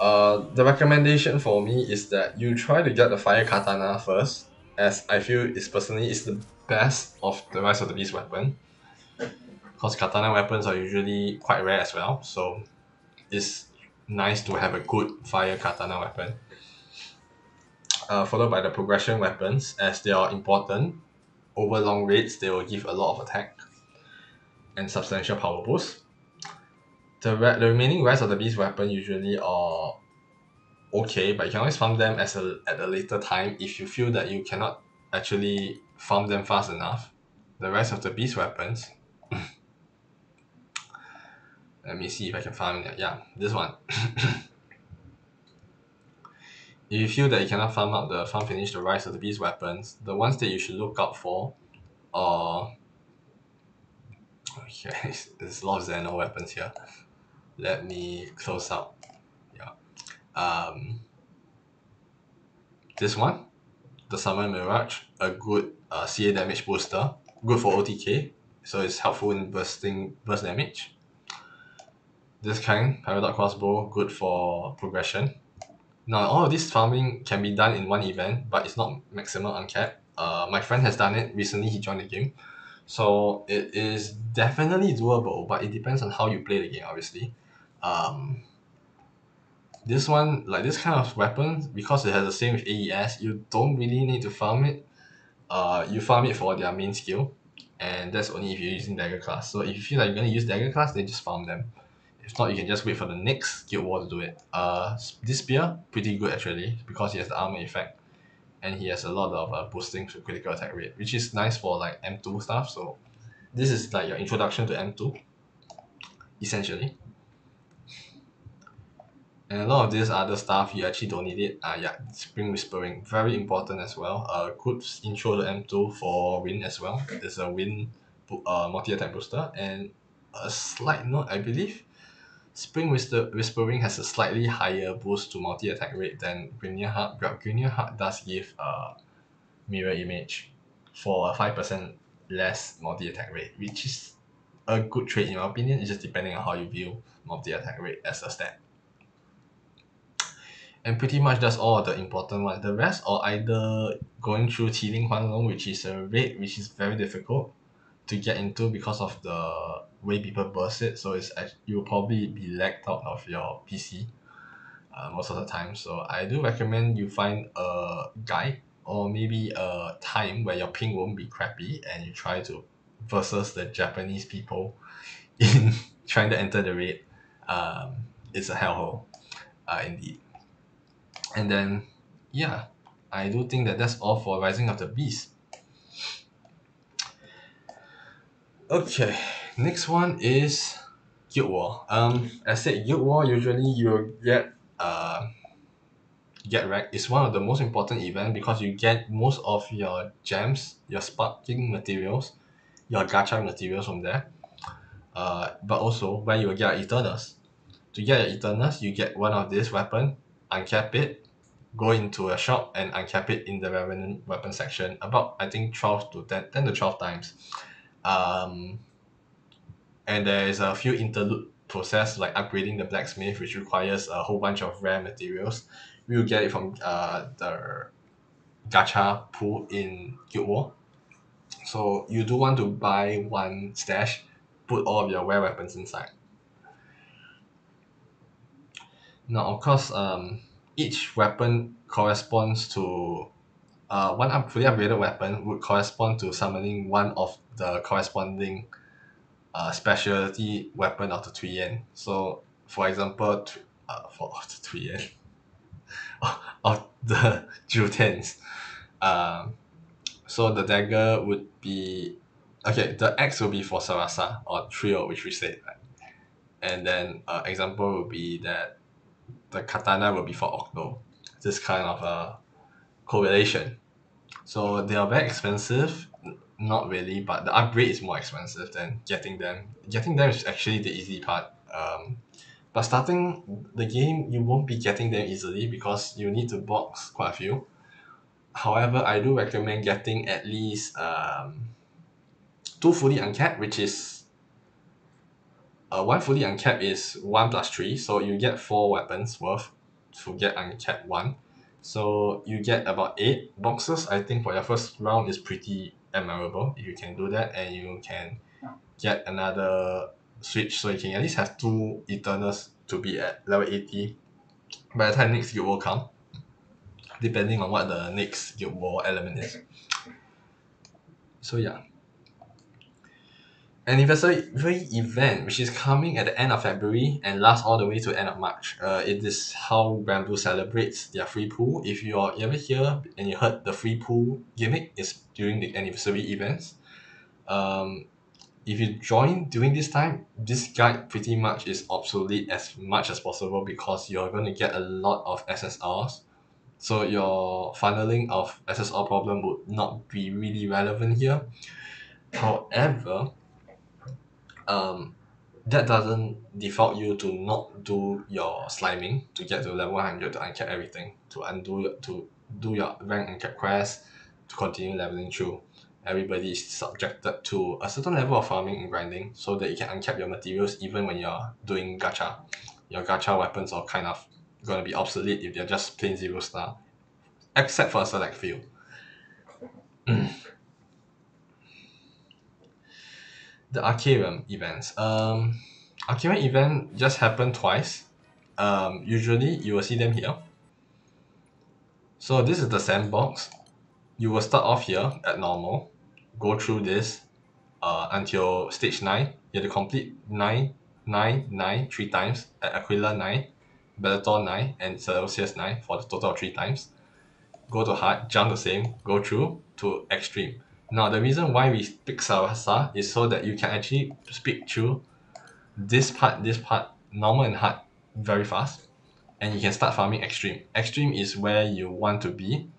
Uh, the recommendation for me is that you try to get the Fire Katana first, as I feel is personally is the best of the Rise of the Beast weapon. Because katana weapons are usually quite rare as well, so it's nice to have a good fire katana weapon. Uh, followed by the progression weapons, as they are important. Over long raids, they will give a lot of attack and substantial power boost. The, re- the remaining Rise of the Beast weapon usually are okay, but you can always farm them as a at a later time if you feel that you cannot actually farm them fast enough. The rest of the beast weapons. Let me see if I can farm it. Yeah, this one. if you feel that you cannot farm out the farm finish the rise of the beast weapons, the ones that you should look out for are okay, there's a lot of Xeno weapons here. Let me close out. Um this one, the Summon Mirage, a good uh, CA damage booster, good for OTK, so it's helpful in bursting burst damage. This kind, Paradox Crossbow, good for progression. Now, all of this farming can be done in one event, but it's not maximum uncapped. Uh, my friend has done it recently, he joined the game. So it is definitely doable, but it depends on how you play the game, obviously. Um, this one, like this kind of weapon, because it has the same with AES, you don't really need to farm it. Uh, you farm it for their main skill, and that's only if you're using dagger class. So if you feel like you're gonna use dagger class, then just farm them. If not, you can just wait for the next guild war to do it. Uh, this spear pretty good actually because he has the armor effect, and he has a lot of uh, boosting to critical attack rate, which is nice for like M two stuff. So this is like your introduction to M two, essentially and a lot of this other stuff you actually don't need it. Uh yeah spring whispering very important as well. Uh good intro to M2 for Wind as well. There's a Wind uh multi attack booster. And a slight note I believe spring whisper whispering has a slightly higher boost to multi attack rate than Grimnir Heart but Grimnir Heart does give a mirror image for a five percent less multi attack rate which is a good trade in my opinion. It's just depending on how you view multi attack rate as a stat and pretty much that's all the important one the rest are either going through 麒麟还龙 which is a raid which is very difficult to get into because of the way people burst it so it's act~ you'll probably be lagged out of your P_C uh most of the time so I do recommend you find a guide or maybe a time where your ping won't be crappy and you try to versus the japanese people in trying to enter the raid um it's a hellhole uh indeed and then yeah I do think that that's all for rising of the beast. Okay next one is guild war. Um as said guild war usually you'll get uh get wrecked. Is one of the most important event because you get most of your gems your sparking materials your gacha materials from there. Uh but also where you get Eternals. To get your Eternals you get one of this weapon uncap it go into a shop and uncap it in the revenant weapon section about I think twelve to ten ten to twelve times. Um and there is a few interlude process like upgrading the blacksmith which requires a whole bunch of rare materials. We will get it from uh the gacha pool in guild war. So you do want to buy one stash put all of your rare weapons inside. Now of course um each weapon corresponds to uh one up fully upgraded weapon would correspond to summoning one of the corresponding uh specialty weapon of the chui so for example t~ uh for of the chui of the jutans um so the dagger would be okay the axe will be for sarasa or Threo which we said right? And then uh example would be that the katana will be for Octo this kind of uh correlation so they are very expensive not really, but the upgrade is more expensive than getting them. Getting them is actually the easy part. Um, but starting the game, you won't be getting them easily because you need to box quite a few. However, I do recommend getting at least um, two fully uncapped, which is uh, one fully uncapped is one plus three, so you get four weapons worth to get uncapped one. So you get about eight boxes. I think for your first round is pretty admirable if you can do that and you can get another switch so you can at least have two Eternals to be at level 80 by the time next guild will come depending on what the next guild war element is so yeah anniversary event which is coming at the end of February and lasts all the way to end of March. Uh, it is how Granblue celebrates their free pool. If you are ever here and you heard the free pool gimmick is during the anniversary events. Um, if you join during this time, this guide pretty much is obsolete as much as possible because you're going to get a lot of SSRs. So your funneling of SSR problem would not be really relevant here. However, um that doesn't default you to not do your sliming to get to level 100 to uncap everything to undo to do your rank uncap quest to continue leveling through. Everybody is subjected to a certain level of farming and grinding so that you can uncap your materials even when you're doing gacha. Your gacha weapons are kind of gonna be obsolete if they're just plain zero star except for a select few the Arcarum events. Um event just happened twice. Um usually you will see them here. So this is the sandbox. You will start off here at normal go through this uh until stage nine. You have to complete nine nine nine three times at Aquila nine Bellator nine and Celsus nine for the total of three times. Go to hard jump the same go through to extreme now the reason why we speak Sarasa is so that you can actually speak through this part this part normal and hard very fast. And you can start farming extreme. Extreme is where you want to be.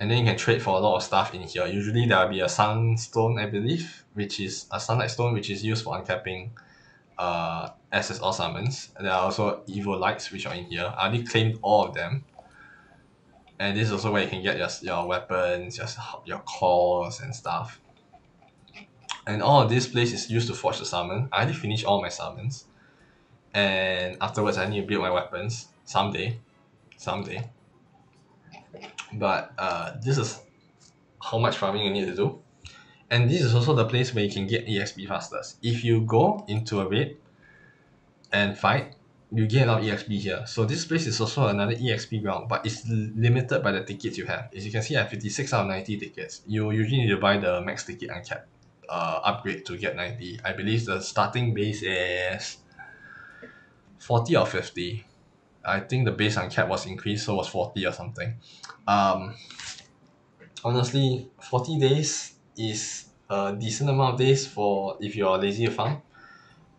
And then you can trade for a lot of stuff in here. Usually there will be a sunstone I believe which is a sunlight stone which is used for uncapping uh SSR summons there are also Evolites which are in here. I already claimed all of them and this is also where you can get your your weapons your your cores and stuff. And all of this place is used to forge the summon. I already finished all my summons. And afterwards I need to build my weapons. Someday. Someday. But uh this is how much farming you need to do. And this is also the place where you can get E_X_P fastest. If you go into a raid and fight you get a lot of E_X_P here. So this place is also another E_X_P ground but it's limited by the tickets you have. As you can see I have fifty six out of ninety tickets. You usually need to buy the max ticket uncapped uh upgrade to get ninety. I believe the starting base is forty or fifty. I think the base uncapped was increased so was forty or something. Um honestly forty days is a decent amount of days for if you're lazy to farm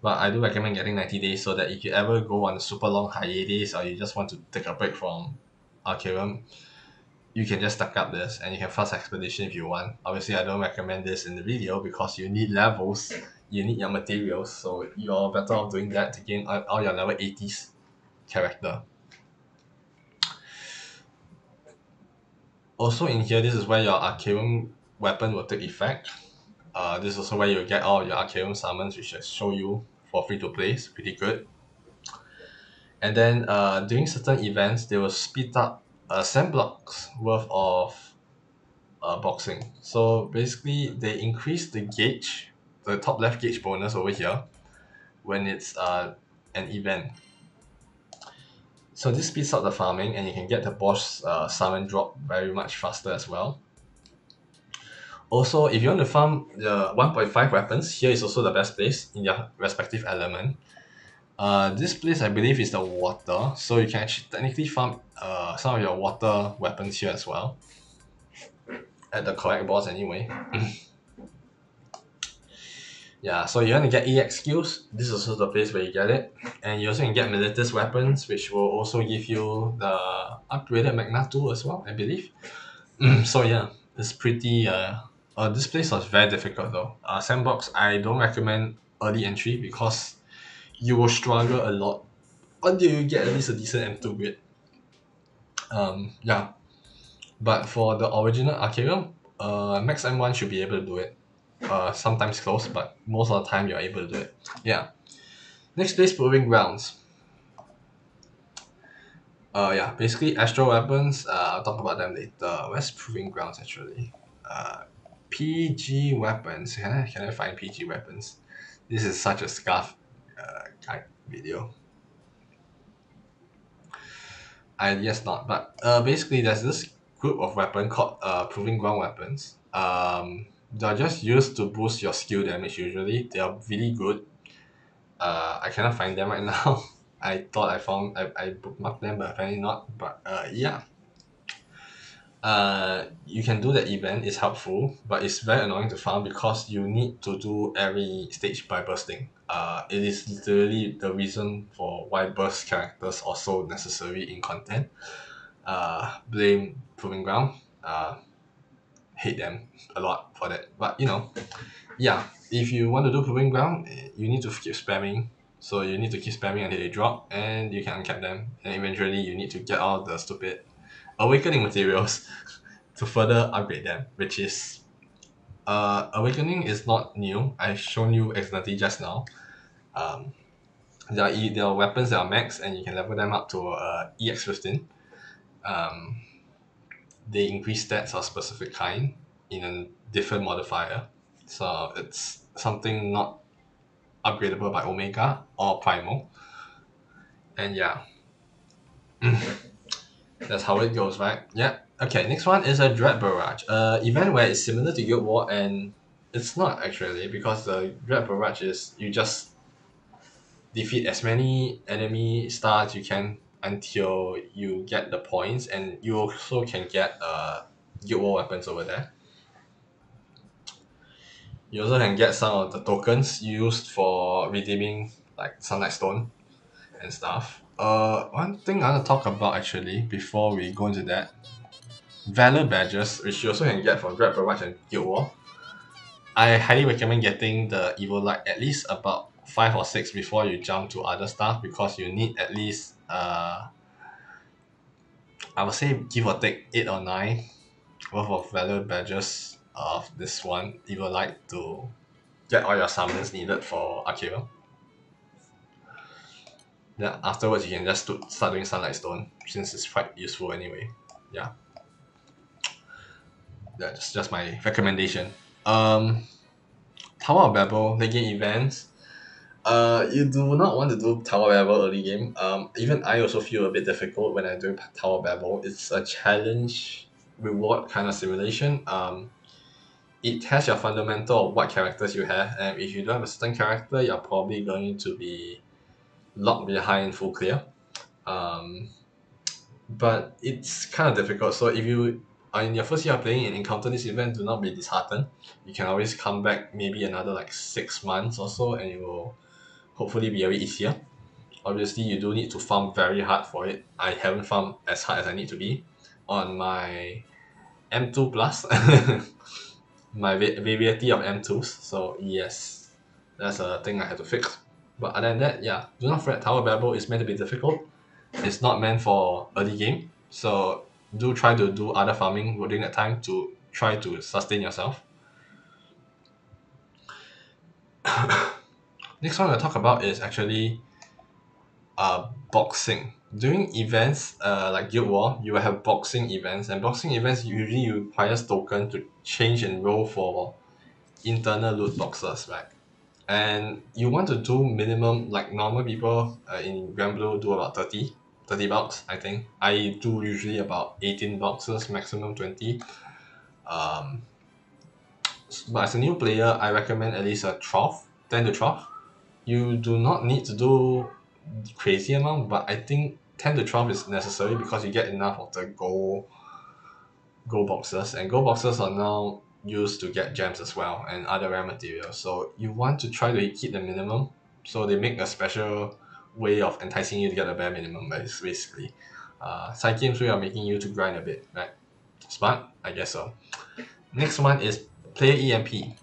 but I do recommend getting ninety days so that if you ever go on a super long hiatus or you just want to take a break from Arcarum you can just stack up this and you can fast expedition if you want. Obviously I don't recommend this in the video because you need levels you need your materials so you're better off doing that to gain all your level eighties character. Also in here this is where your Arcarum weapon will take effect uh this is also where you get all your Arcarum summons which I show you for free to play. It's pretty good. And then uh during certain events they will speed up uh sand blocks worth of uh boxing. So basically they increase the gauge the top left gauge bonus over here when it's uh an event. So this speeds up the farming and you can get the boss uh summon drop very much faster as well also if you want to farm the one point five weapons here is also the best place in their respective element. Uh this place I believe is the water. So you can actually technically farm uh some of your water weapons here as well. At the correct boss anyway. Yeah so you want to get E_X skills this is also the place where you get it. And you also can get Militis weapons which will also give you the upgraded Magna tool as well I believe. So yeah it's pretty uh uh this place was very difficult though. Uh sandbox I don't recommend early entry because you will struggle a lot until you get at least a decent M2 grade. Um yeah. But for the original Arcarum uh max M1 should be able to do it. Uh sometimes close but most of the time you're able to do it. Yeah. Next place proving grounds. Uh yeah basically astral weapons uh I'll talk about them later. Where's proving grounds actually? Uh PG weapons. Can I can I find PG weapons? This is such a scuff uh video. I guess not but uh basically there's this group of weapon called uh proving ground weapons. Um they're just used to boost your skill damage usually. They are really good. Uh I cannot find them right now. I thought I found I I bookmarked them but apparently not. But uh yeah uh you can do that event it's helpful but it's very annoying to farm because you need to do every stage by bursting. Uh it is literally the reason for why burst characters are so necessary in content. Uh blame proving ground. Uh hate them a lot for that but you know yeah if you want to do proving ground you need to keep spamming. So you need to keep spamming until they drop and you can uncap them and eventually you need to get all the stupid awakening materials to further upgrade them which is uh awakening is not new. I've shown you exactly just now. Um there are e- there are weapons that are max and you can level them up to uh E_X fifteen. Um they increase stats of specific kind in a different modifier. So it's something not upgradable by omega or primal. And yeah that's how it goes right? Yeah. Okay next one is a dread barrage uh event where it's similar to guild war and it's not actually because the dread barrage is you just defeat as many enemy stars you can until you get the points and you also can get uh guild war weapons over there. You also can get some of the tokens used for redeeming like sunlight stone and stuff uh one thing I want to talk about actually before we go into that valor badges which you also can get from dread barrage and guild war. I highly recommend getting the Evolite at least about five or six before you jump to other stuff because you need at least uh I would say give or take eight or nine worth of valor badges of this one Evolite to get all your summons needed for Arcarum then afterwards you can just sto- start doing sunlight stone since it's quite useful anyway. Yeah. That's just my recommendation. Um tower of babel late game events. Uh you do not want to do tower of babel early game. Um even I also feel a bit difficult when I do tower of babel. It's a challenge reward kind of simulation. Um it tests your fundamental of what characters you have and if you don't have a certain character you're probably going to be locked behind full clear. Um but it's kind of difficult. So if you are in your first year playing and encounter this event do not be disheartened. You can always come back maybe another like six months or so and it will hopefully be very easier. Obviously you do need to farm very hard for it. I haven't farmed as hard as I need to be on my M two plus my va- variety of M twos. So yes that's a thing I have to fix but other than that yeah do not fret. Tower of babel is meant to be difficult. It's not meant for early game. So do try to do other farming during that time to try to sustain yourself. Next one I'll talk about is actually uh boxing. During events uh like guild war you will have boxing events. And boxing events usually requires token to change and roll for internal loot boxes right and you want to do minimum like normal people uh, in Granblue do about thirty thirty bucks I think. I do usually about eighteen boxes maximum twenty. Um but as a new player I recommend at least a twelve ten to twelve. You do not need to do crazy amount but I think ten to twelve is necessary because you get enough of the gold gold boxes. And gold boxes are now used to get gems as well and other rare materials so you want to try to hit the minimum so they make a special way of enticing you to get a bare minimum but it's basically uh side games way of making you to grind a bit right Smart? I guess so. Next one is player EMP.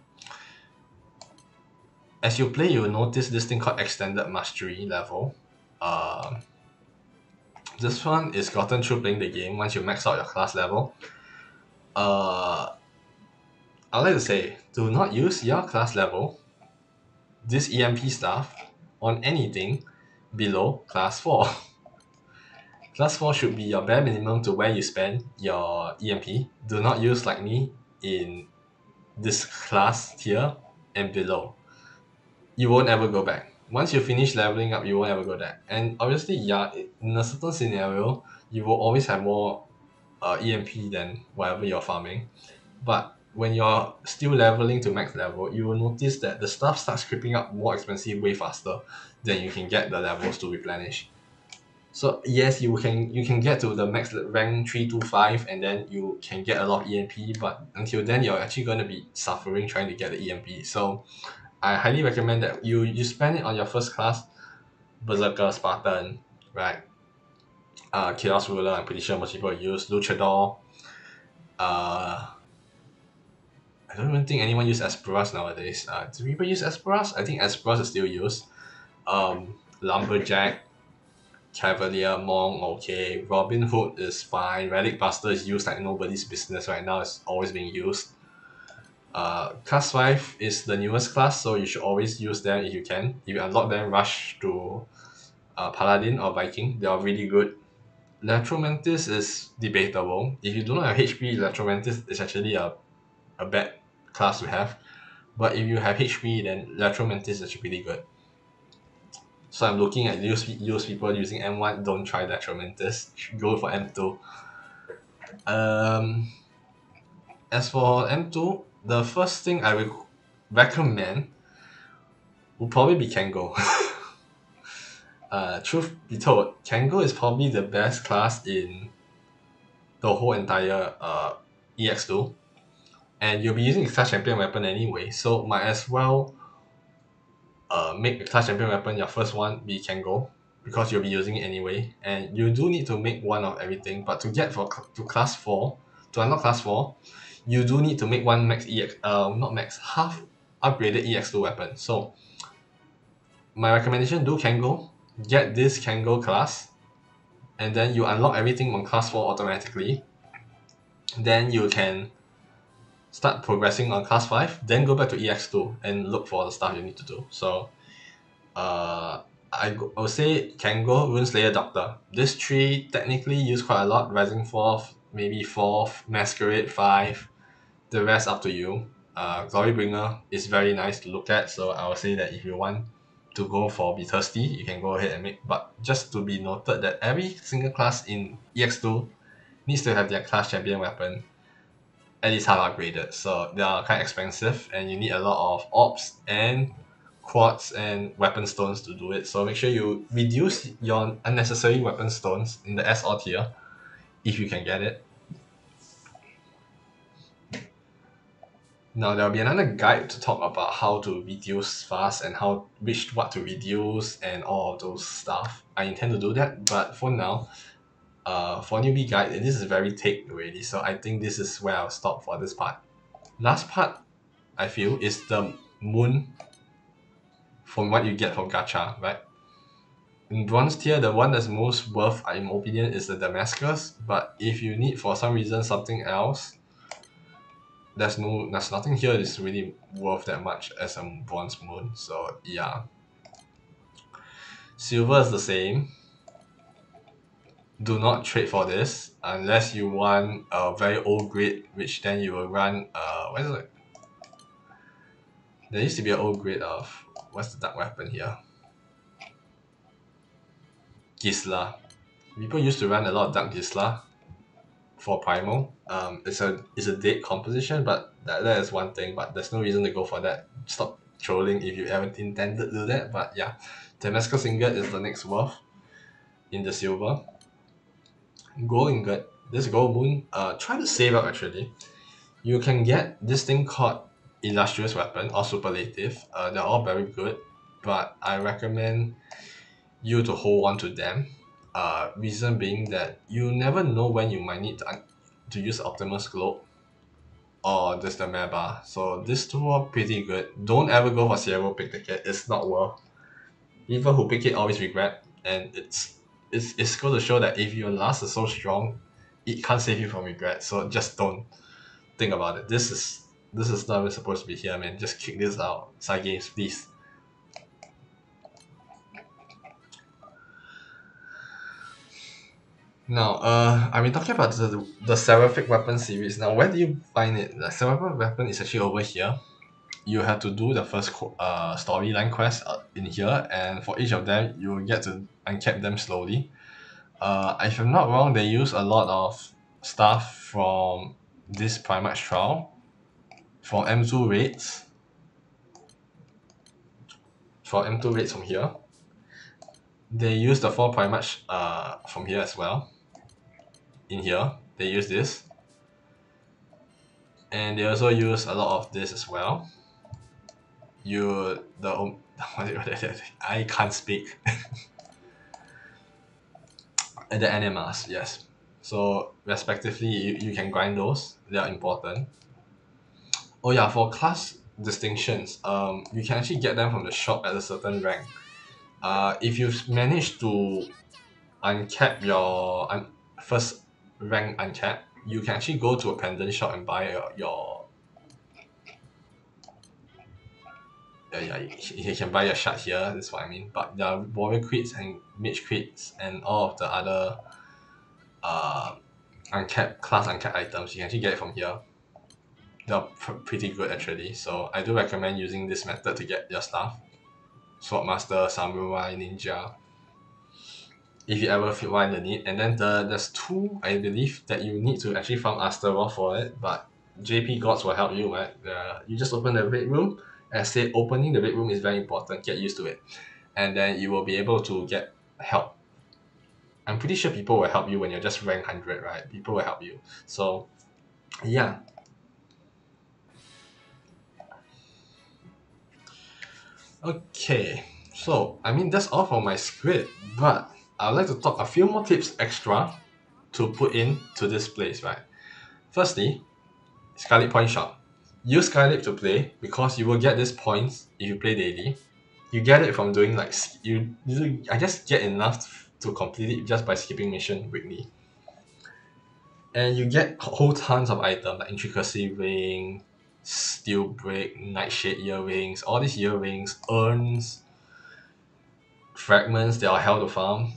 As you play, you will notice this thing called Extended Mastery level. Uh, this one is gotten through playing the game once you max out your class level. Uh, I like to say, do not use your class level, this EMP stuff, on anything below class 4. class 4 should be your bare minimum to where you spend your EMP. Do not use like me in this class tier and below. You won't ever go back. Once you finish leveling up, you won't ever go back. And obviously, yeah, in a certain scenario, you will always have more uh, EMP than whatever you're farming. But when you're still leveling to max level, you will notice that the stuff starts creeping up more expensive way faster than you can get the levels to replenish. So yes, you can you can get to the max rank three two five, and then you can get a lot of EMP. But until then, you're actually going to be suffering trying to get the EMP. So I highly recommend that you you spend it on your first class, Berserker, Spartan, right? Uh, Chaos Ruler. I'm pretty sure most people use Luchador. Uh, I don't even think anyone use Esperas nowadays. Uh, do people use Esperas? I think Esperas is still used. Um, Lumberjack, Cavalier, Monk, okay. Robin Hood is fine. Relic Buster is used like nobody's business right now. It's always being used. Uh, class 5 is the newest class, so you should always use them if you can. If you unlock them, rush to uh, Paladin or Viking. They are really good. Electromantis is debatable. If you do not have HP, Electromantis is actually a, a bad class to have. But if you have HP, then Electromantis is actually pretty good. So I'm looking at those, those people using M1, don't try Electromantis. Go for M2. Um, as for M2, the first thing I would recommend would probably be Kengo. uh, truth be told, Kengo is probably the best class in the whole entire uh, EX2. And you'll be using a class champion weapon anyway, so might as well uh, make class champion weapon your first one be Kengo because you'll be using it anyway. And you do need to make one of everything but to get for to class 4 to unlock class 4 you do need to make one max EX uh, not max half upgraded EX2 weapon. So my recommendation do Kengo get this Kengo class and then you unlock everything on class 4 automatically. Then you can start progressing on class 5 then go back to EX2 and look for the stuff you need to do so uh I, go, I would say Kengo, Runeslayer, Doctor. This three technically use quite a lot. Rising 4th, maybe 4th, Masquerade 5. The rest up to you. Uh, Glorybringer is very nice to look at, so I would say that if you want to go for Be Thirsty, you can go ahead and make. But just to be noted that every single class in EX2 needs to have their class champion weapon at least half upgraded. So they are of expensive and you need a lot of orbs and quartz and weapon stones to do it. So make sure you reduce your unnecessary weapon stones in the SR tier if you can get it. Now there will be another guide to talk about how to reduce fast and how which what to reduce and all of those stuff. I intend to do that, but for now, uh, for newbie guide, and this is very take already, so I think this is where I'll stop for this part. Last part, I feel, is the moon from what you get from gacha, right? In bronze tier, the one that's most worth, in my opinion, is the Damascus. But if you need for some reason something else, there's no there's nothing here that's really worth that much as a bronze moon. So yeah. Silver is the same do not trade for this unless you want a very old grade which then you will run uh what is it? There used to be an old grade of what's the dark weapon here? Gisla people used to run a lot of dark Gisla for primal. Um it's a it's a dead composition but that, that is one thing but there's no reason to go for that. Stop trolling if you haven't intended to do that but yeah. Damascus Ingot is the next worth in the silver gold ingot, this gold moon, uh, try to save up actually. You can get this thing called illustrious weapon or superlative. Uh, they're all very good, but I recommend you to hold on to them. Uh, reason being that you never know when you might need to to use Optimus Globe or just the Meba. So these two are pretty good. Don't ever go for Sierra pick ticket. It's not worth. People who pick it always regret, and it's it's it's going to show that if your last is so strong, it can't save you from regret. So just don't think about it. This is this is not even supposed to be here, man. Just kick this out. Side games, please. Now, uh, I've been talking about the, the Seraphic Weapon series. Now, where do you find it? The Seraphic Weapon is actually over here. You have to do the first uh, storyline quest uh, in here, and for each of them, you will get to uncap them slowly. Uh, if I'm not wrong, they use a lot of stuff from this Primarch trial for M2 raids. For M2 raids from here. They use the 4 Primarchs uh, from here as well in here they use this and they also use a lot of this as well you the um, I can't speak. And the NMRs yes. So respectively you, you can grind those. They are important. Oh yeah for class distinctions um you can actually get them from the shop at a certain rank. Uh if you've managed to uncap your un- first rank uncapped, you can actually go to a pendant shop and buy your, your yeah, yeah, you, can buy your shard here, that's what I mean. But the warrior crits and mage crits and all of the other uh uncapped class uncapped items, you can actually get it from here. They're pr- pretty good actually, so I do recommend using this method to get your stuff. Swordmaster, Samurai, Ninja, if you ever feel find the need and then the there's two I believe that you need to actually farm Astaroth for it but J_P gods will help you right uh, you just open the red as I said opening the red room is very important get used to it. And then you will be able to get help. I'm pretty sure people will help you when you're just rank 100 right? People will help you. So yeah. Okay. So I mean that's all for my script but I would like to talk a few more tips extra to put in to this place, right? Firstly, Scarlet Point Shop. Use Scarlet to play because you will get these points if you play daily. You get it from doing like you, you I just get enough to complete it just by skipping mission weekly. And you get whole tons of items like intricacy ring, steel brick, nightshade earrings, all these earrings, urns, fragments that are hell to farm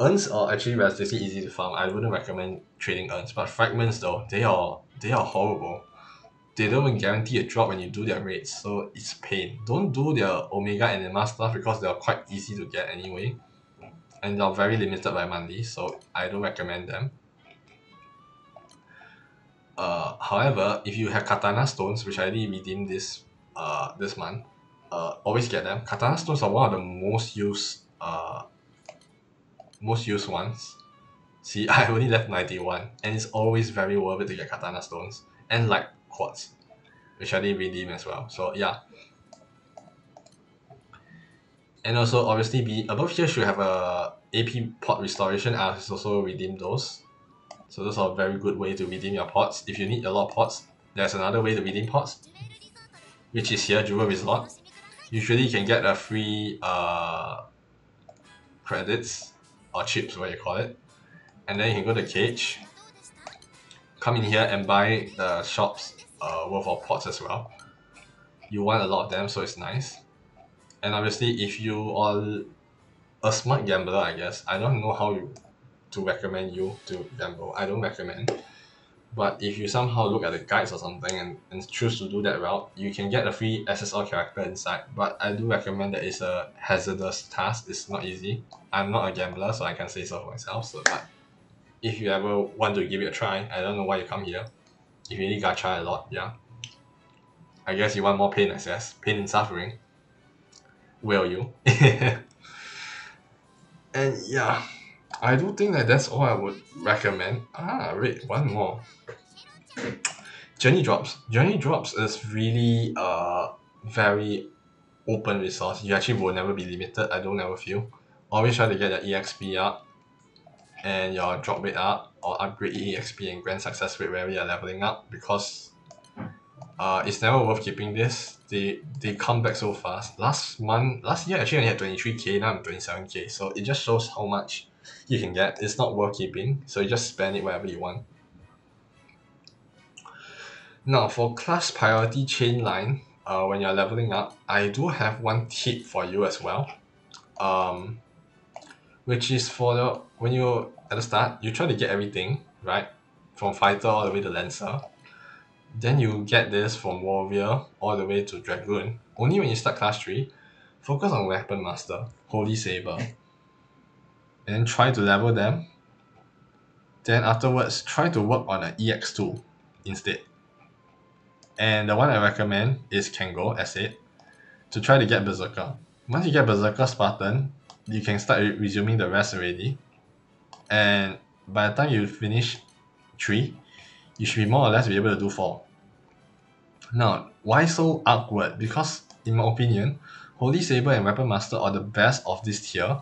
urns are actually relatively easy to farm I wouldn't recommend trading urns but fragments though they are they are horrible they don't guarantee a drop when you do their raids so it's pain. Don't do their omega and Enigma stuff because they are quite easy to get anyway. And they are very limited by monthly so I don't recommend them. Uh however if you have katana stones which I already redeemed this uh this month uh always get them. Katana stones are one of the most used uh most used ones. See I only left ninety one and it's always very worth it to get katana stones. And like quartz which I didn't redeem as well. So yeah. And also obviously be above here should have a AP pot restoration I also redeem those. So those are a very good way to redeem your pots if you need a lot of pots there's another way to redeem pots which is here Jewel Resort. Usually you can get a free uh credits or chips what you call it. And then you can go to cage come in here and buy the shops uh, worth of pots as well. You want a lot of them so it's nice. And obviously if you are a smart gambler I guess I don't know how you to recommend you to gamble. I don't recommend. But if you somehow look at the guides or something and, and choose to do that route you can get a free S_S_R character inside. But I do recommend that it's a hazardous task. It's not easy. I'm not a gambler so I can say so myself so but if you ever want to give it a try I don't know why you come here you really gacha a lot yeah? I guess you want more pain access pain and suffering. Will you? And yeah I do think that that's all I would recommend. Ah wait one more. Journey drops. Journey drops is really a very open resource. You actually will never be limited. I don't ever feel. Always try to get the E_X_P up and your drop rate up or upgrade EXP and grant success rate wherever we are leveling up because uh, it's never worth keeping this. They they come back so fast. Last month, last year actually I had 23k, now I'm 27k. So it just shows how much you can get. It's not worth keeping, so you just spend it wherever you want. Now for class priority chain line, uh, when you're leveling up, I do have one tip for you as well. Um, which is for the when you at the start you try to get everything right? From fighter all the way to lancer. Then you get this from warrior all the way to dragoon. Only when you start class 3 focus on weapon master holy saber. And try to level them. Then afterwards try to work on an EX2 instead. And the one I recommend is Kengo as it to try to get berserker. Once you get berserker spartan you can start re- resuming the rest already and by the time you finish three you should be more or less be able to do four. Now why so awkward? Because in my opinion holy saber and weapon master are the best of this tier.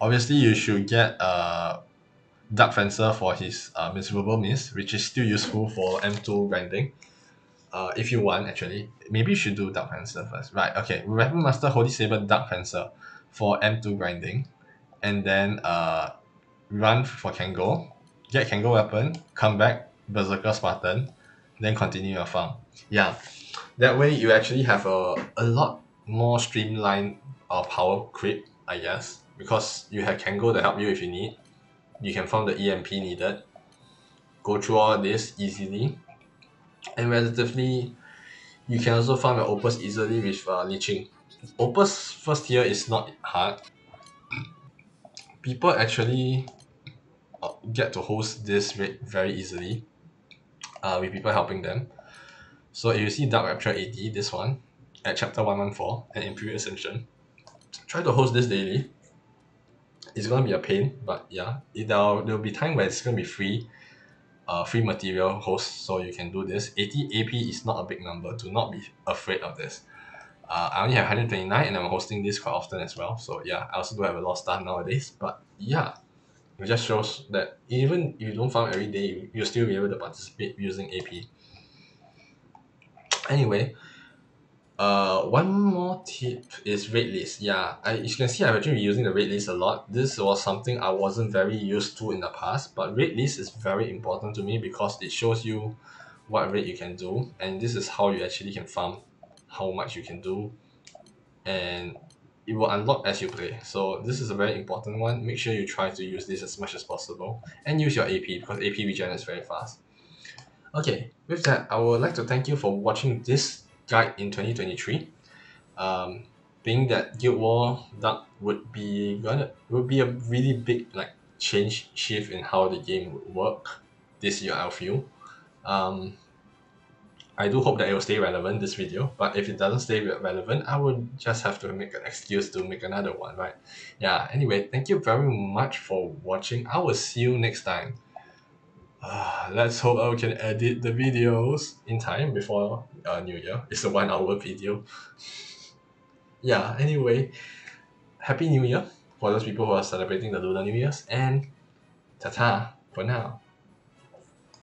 Obviously you should get uh dark fencer for his uh miserable mist which is still useful for M2 grinding. Uh if you want actually. Maybe you should do dark fencer first. Right okay. Weapon master holy saber dark fencer for M2 grinding. And then uh run for Kengo get Kengo weapon come back berserker spartan then continue your farm. Yeah, that way you actually have a a lot more streamlined uh power creep I guess because you have Kengo to help you if you need. You can farm the E_M_P needed. Go through all this easily. And relatively you can also farm your opus easily with uh leeching opus first tier is not hard. People actually uh, get to host this raid very easily uh with people helping them. So if you see dark rapture eighty this one at chapter one one four and imperial ascension try to host this daily. It's gonna be a pain but yeah it there'll there'll be time where it's gonna be free uh free material host so you can do this. Eighty A_P is not a big number. Do not be afraid of this. Uh I only have hundred twenty nine and I'm hosting this quite often as well. So yeah I also do have a lot of stuff nowadays but ya it just shows that even if you don't farm every day you you'll still be able to participate using A_P anyway uh one more tip is raid list ya I you can see I've actually been using the raid list a lot. This was something I wasn't very used to in the past but raid list is very important to me because it shows you what rate you can do and this is how you actually can farm how much you can do and it will unlock as you play. So this is a very important one. Make sure you try to use this as much as possible and use your A_P because A_P regen is very fast. Okay with that I would like to thank you for watching this guide in twenty twenty three um being that guild war dark would be gonna would be a really big like change shift in how the game would work this year I feel. Um I do hope that it will stay relevant this video but if it doesn't stay re- relevant I would just have to make an excuse to make another one right? Ya anyway thank you very much for watching. I will see you next time. Uh, let's hope I can edit the videos in time before uh, new year. It's a one hour video. Yeah anyway happy new year for those people who are celebrating the lunar new years and ta-ta for now